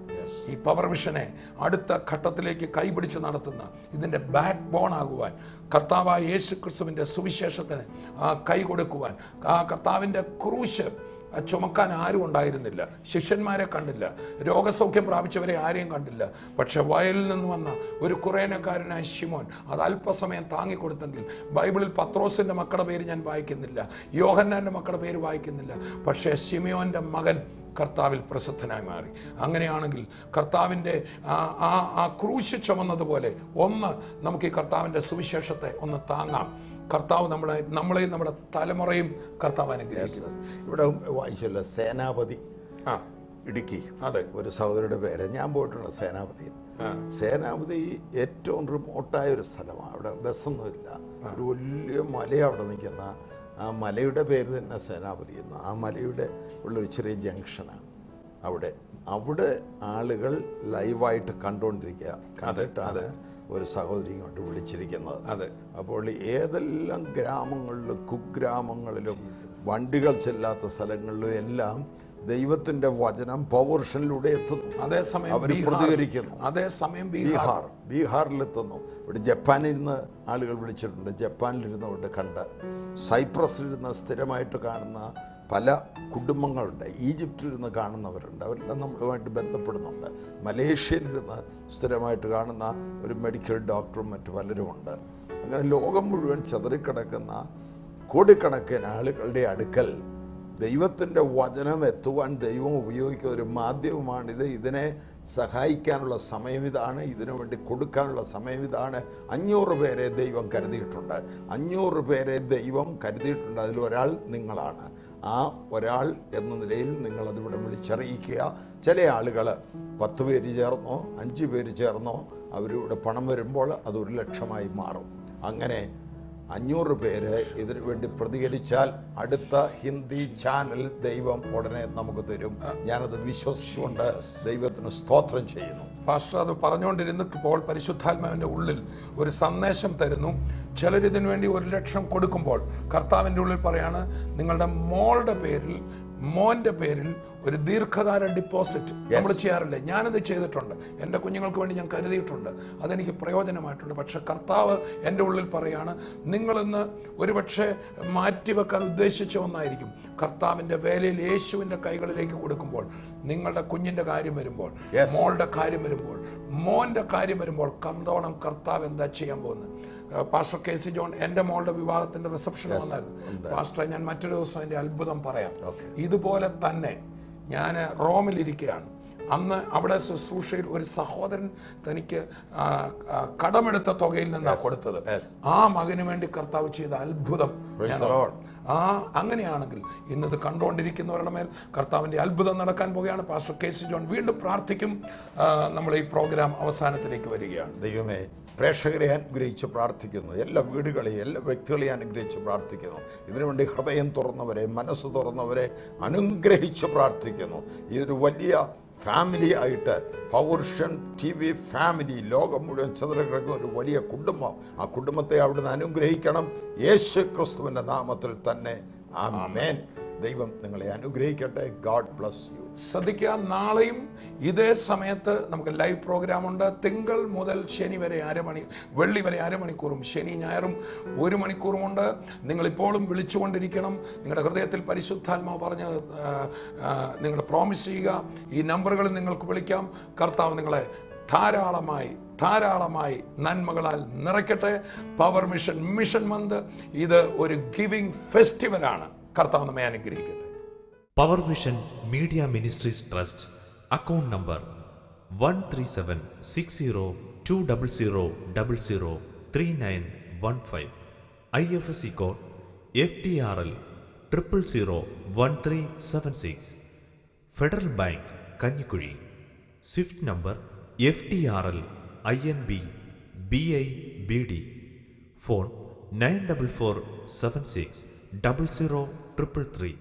ഈ പവർ വിഷനെ അടുത്ത ഘട്ടത്തിലേക്ക് കൈപിടിച്ച് നടത്തുന്ന ഇതിന്റെ ബാക്ക് ബോൺ ആകുവാൻ കർത്താവായ യേശു ക്രിസ്തുവിന്റെ സുവിശേഷത്തിന് ആ കൈ കൊടുക്കുവാൻ ആ കർത്താവിന്റെ ക്രൂശ് ചുമക്കാൻ ആരും ഉണ്ടായിരുന്നില്ല. ശിഷ്യന്മാരെ കണ്ടില്ല. രോഗസൗഖ്യം പ്രാപിച്ചവരെ ആരെയും കണ്ടില്ല. പക്ഷെ വയലിൽ നിന്ന് വന്ന ഒരു കുറേനക്കാരനായ ശിമോൻ അത് അല്പസമയം താങ്ങിക്കൊടുത്തെങ്കിൽ ബൈബിളിൽ പത്രോസിന്റെ മക്കളുടെ പേര് ഞാൻ വായിക്കുന്നില്ല യോഹന്നാന്റെ മക്കളുടെ പേര് വായിക്കുന്നില്ല. പക്ഷേ ശിമയോന്റെ മകൻ കർത്താവിൽ പ്രസിദ്ധനായി മാറി. അങ്ങനെയാണെങ്കിൽ കർത്താവിന്റെ ആ ആ ക്രൂശ് ചുമന്നതുപോലെ ഒന്ന് നമുക്ക് ഈ കർത്താവിന്റെ സുവിശേഷത്തെ ഒന്ന് താങ്ങാം. കർത്താവ് നമ്മളെ നമ്മളെയും നമ്മുടെ തലമുറയും കർത്താവ് അനുഗ്രഹിക്കും. ഇവിടെ വായിച്ചല്ലോ സേനാപതി ആ. ഇടുക്കി. അതെ. ഒരു സഹോദരിയുടെ പേര്. ഞാൻ പോയിട്ടുള്ള സേനാപതി. സേനാപതി ഏറ്റവും റിമോട്ടായ ഒരു സ്ഥലമാണ്. അവിടെ ബസ്സൊന്നുമില്ല. ഒരു വലിയ മലയാണ് അവിടെ നിൽക്കുന്ന ആ മലയുടെ പേര് തന്നെ സേനാപതി എന്ന്. ആ മലയുടെ ഉള്ളൊരു ചെറിയ ജംഗ്ഷനാണ്. അവിടെ അവിടെ ആളുകൾ ലൈവായിട്ട് കണ്ടുകൊണ്ടിരിക്കുക. കണ്ടിട്ടാണ് ഒരു സഹോദരി ഇങ്ങോട്ട് വിളിച്ചിരിക്കുന്നത്. അതെ. അപ്പോൾ ഏതെല്ലാം ഗ്രാമങ്ങളിലും കുഗ്രാമങ്ങളിലും വണ്ടികൾ ചെല്ലാത്ത സ്ഥലങ്ങളിലും എല്ലാം ദൈവത്തിന്റെ വചനം പൗർഷനിലൂടെ എത്തുന്നു. അതേസമയം അവർ പ്രതികരിക്കുന്നു. അതേസമയം ബീഹാർ. ബീഹാറിലെത്തുന്നു. ഇവിടെ ജപ്പാനിൽ നിന്ന് ആളുകൾ വിളിച്ചിട്ടുണ്ട്. ജപ്പാനിലിരുന്നുകൊണ്ട് കണ്ട് സൈപ്രസിലിരുന്ന് സ്ഥിരമായിട്ട് കാണുന്ന പല കുടുംബങ്ങളുണ്ട്. ഈജിപ്തിലിരുന്ന് കാണുന്നവരുണ്ട്. അവരെല്ലാം നമ്മളുമായിട്ട് ബന്ധപ്പെടുന്നുണ്ട്. മലേഷ്യയിലിരുന്ന് സ്ഥിരമായിട്ട് കാണുന്ന ഒരു മെഡിക്കൽ ഡോക്ടറും മറ്റു പലരുമുണ്ട്. അങ്ങനെ ലോകം മുഴുവൻ ചെതറിക്കിടക്കുന്ന കോടിക്കണക്കിന് ആളുകളുടെ അടുക്കൽ ദൈവത്തിന്റെ വചനം എത്തുവാൻ ദൈവം ഉപയോഗിക്കുന്ന ഒരു മാധ്യമമാണിത് ഇതിനെ സഹായിക്കാനുള്ള സമയം ഇതാണ്. ഇതിനു വേണ്ടി കൊടുക്കാനുള്ള സമയം ഇതാണ്. അഞ്ഞൂറ് പേരെ ദൈവം കരുതിയിട്ടുണ്ട്. അഞ്ഞൂറ് പേരെ ദൈവം കരുതിയിട്ടുണ്ട്. അതിലൊരാൾ നിങ്ങളാണ്. ആ ഒരാൾ എന്ന നിലയിൽ നിങ്ങളതിവിടെ വിളിച്ചറിയിക്കുക. ചില ആളുകൾ പത്ത് പേര് ചേർന്നോ അഞ്ച് പേര് ചേർന്നോ അവരിവിടെ പണം വരുമ്പോൾ അത് ഒരു ലക്ഷമായി മാറും. അങ്ങനെ അഞ്ഞൂറ് പേര് ഇതിനു വേണ്ടി പ്രതികരിച്ചാൽ അടുത്ത ഹിന്ദി ചാനൽ ദൈവം ഉടനെ നമുക്ക് തരും. ഞാനത് വിശ്വസിച്ചുകൊണ്ട് ദൈവത്തിന് സ്തോത്രം ചെയ്യുന്നു. പാസ്റ്റർ അത് പറഞ്ഞുകൊണ്ടിരുന്നപ്പോൾ പരിശുദ്ധാത്മാവിന്റെ ഉള്ളിൽ ഒരു സന്ദേശം തരുന്നു. ചിലരിതിനു വേണ്ടി ഒരു ലക്ഷം കൊടുക്കുമ്പോൾ കർത്താവിന്റെ ഉള്ളിൽ പറയാണ് നിങ്ങളുടെ മോളുടെ പേരിൽ മോന്റെ പേരിൽ ഒരു ദീർഘകാല ഡിപ്പോസിറ്റ് നമ്മൾ ചെയ്യാറില്ല? ഞാനത് ചെയ്തിട്ടുണ്ട്. എന്റെ കുഞ്ഞുങ്ങൾക്ക് വേണ്ടി ഞാൻ കരുതിയിട്ടുണ്ട്. അതെനിക്ക് പ്രയോജനമായിട്ടുണ്ട്. പക്ഷെ കർത്താവ് എന്റെ ഉള്ളിൽ പറയാണ് നിങ്ങളിന്ന് ഒരുപക്ഷെ മാറ്റിവെക്കാൻ ഉദ്ദേശിച്ച ഒന്നായിരിക്കും. കർത്താവിന്റെ വേലയിൽ യേശുവിന്റെ കൈകളിലേക്ക് കൊടുക്കുമ്പോൾ നിങ്ങളുടെ കുഞ്ഞിന്റെ കാര്യം വരുമ്പോൾ മോളുടെ കാര്യം വരുമ്പോൾ മോന്റെ കാര്യം വരുമ്പോൾ കന്തോണം കർത്താവ് എന്താ ചെയ്യാൻ പോകുന്നത്? പാസ്റ്റർ കെ സി ജോൺ എന്റെ മോളുടെ വിവാഹത്തിന്റെ റിസപ്ഷൻ വന്നായിരുന്നു. പാസ്റ്ററെ ഞാൻ മറ്റൊരു ദിവസം എന്റെ അത്ഭുതം പറയാം. ഇതുപോലെ തന്നെ ഞാൻ റോമിലിരിക്കുകയാണ് അന്ന് അവിടെ ശുശ്രൂഷയിൽ ഒരു സഹോദരൻ തനിക്ക് കടമെടുത്ത തുകയിൽ നിന്നാണ് കൊടുത്തത്. ആ മകന് വേണ്ടി കർത്താവ് ചെയ്ത അത്ഭുതം. ആ അങ്ങനെയാണെങ്കിൽ ഇന്നത് കണ്ടുകൊണ്ടിരിക്കുന്നവരുടെ മേൽ കർത്താവിന്റെ അത്ഭുതം നടക്കാൻ പോവുകയാണ്. പാസ്റ്റർ കെ സി ജോൺ വീണ്ടും പ്രാർത്ഥിക്കും. നമ്മൾ ഈ പ്രോഗ്രാം അവസാനത്തിലേക്ക് വരികയാണ്. ദൈവമേ പ്രേക്ഷകരെ അനുഗ്രഹിച്ച് പ്രാർത്ഥിക്കുന്നു. എല്ലാ വീടുകളെയും എല്ലാ വ്യക്തികളെയും അനുഗ്രഹിച്ച് പ്രാർത്ഥിക്കുന്നു. ഇതിനുവേണ്ടി ഹൃദയം തുറന്നവരെ മനസ്സ് തുറന്നവരെ അനുഗ്രഹിച്ച് പ്രാർത്ഥിക്കുന്നു. ഇതൊരു വലിയ ഫാമിലി ആയിട്ട് പൗർഷൻ ടി വി ഫാമിലി ലോകം മുഴുവൻ ചിതറിക്കിടക്കുന്ന ഒരു വലിയ കുടുംബം. ആ കുടുംബത്തെ അവിടുന്ന് അനുഗ്രഹിക്കണം. യേശു ക്രിസ്തുവിന്റെ നാമത്തിൽ തന്നെ. ആമേൻ. ദൈവം നിങ്ങളെ അനുഗ്രഹിക്കട്ടെ. ഗാഡ് ബ്ലസ് യു ശ്രദ്ധിക്കുക നാളെയും ഇതേ സമയത്ത് നമുക്ക് ലൈവ് പ്രോഗ്രാം ഉണ്ട്. തിങ്കൾ മുതൽ ശനി വരെ അരമണി വെള്ളി വരെ അരമണിക്കൂറും ശനി ഞായറും ഒരു മണിക്കൂറുമുണ്ട് നിങ്ങളിപ്പോഴും വിളിച്ചുകൊണ്ടിരിക്കണം. നിങ്ങളുടെ ഹൃദയത്തിൽ പരിശുദ്ധാത്മാവ് പറഞ്ഞ് നിങ്ങൾ പ്രോമിസ് ചെയ്യുക. ഈ നമ്പറുകളിൽ നിങ്ങൾക്ക് വിളിക്കാം. കർത്താവ് നിങ്ങളെ ധാരാളമായി ധാരാളമായി നന്മകളാൽ നിറയ്ക്കട്ടെ. പവർ മിഷൻ മിഷൻ മന്ത് ഇത് ഒരു ഗിവിംഗ് ഫെസ്റ്റിവലാണ് കർത്താവ് നമ്മെ അനുഗ്രഹിക്കട്ടെ. Power vision media ministries trust account number one three seven six zero two double zero double zero three nine one five I F S C code F D R L triple zero one three seven six Federal Bank Kanjikuzhi swift number F D R L I N B B I B D phone nine double four seven six double zero triple three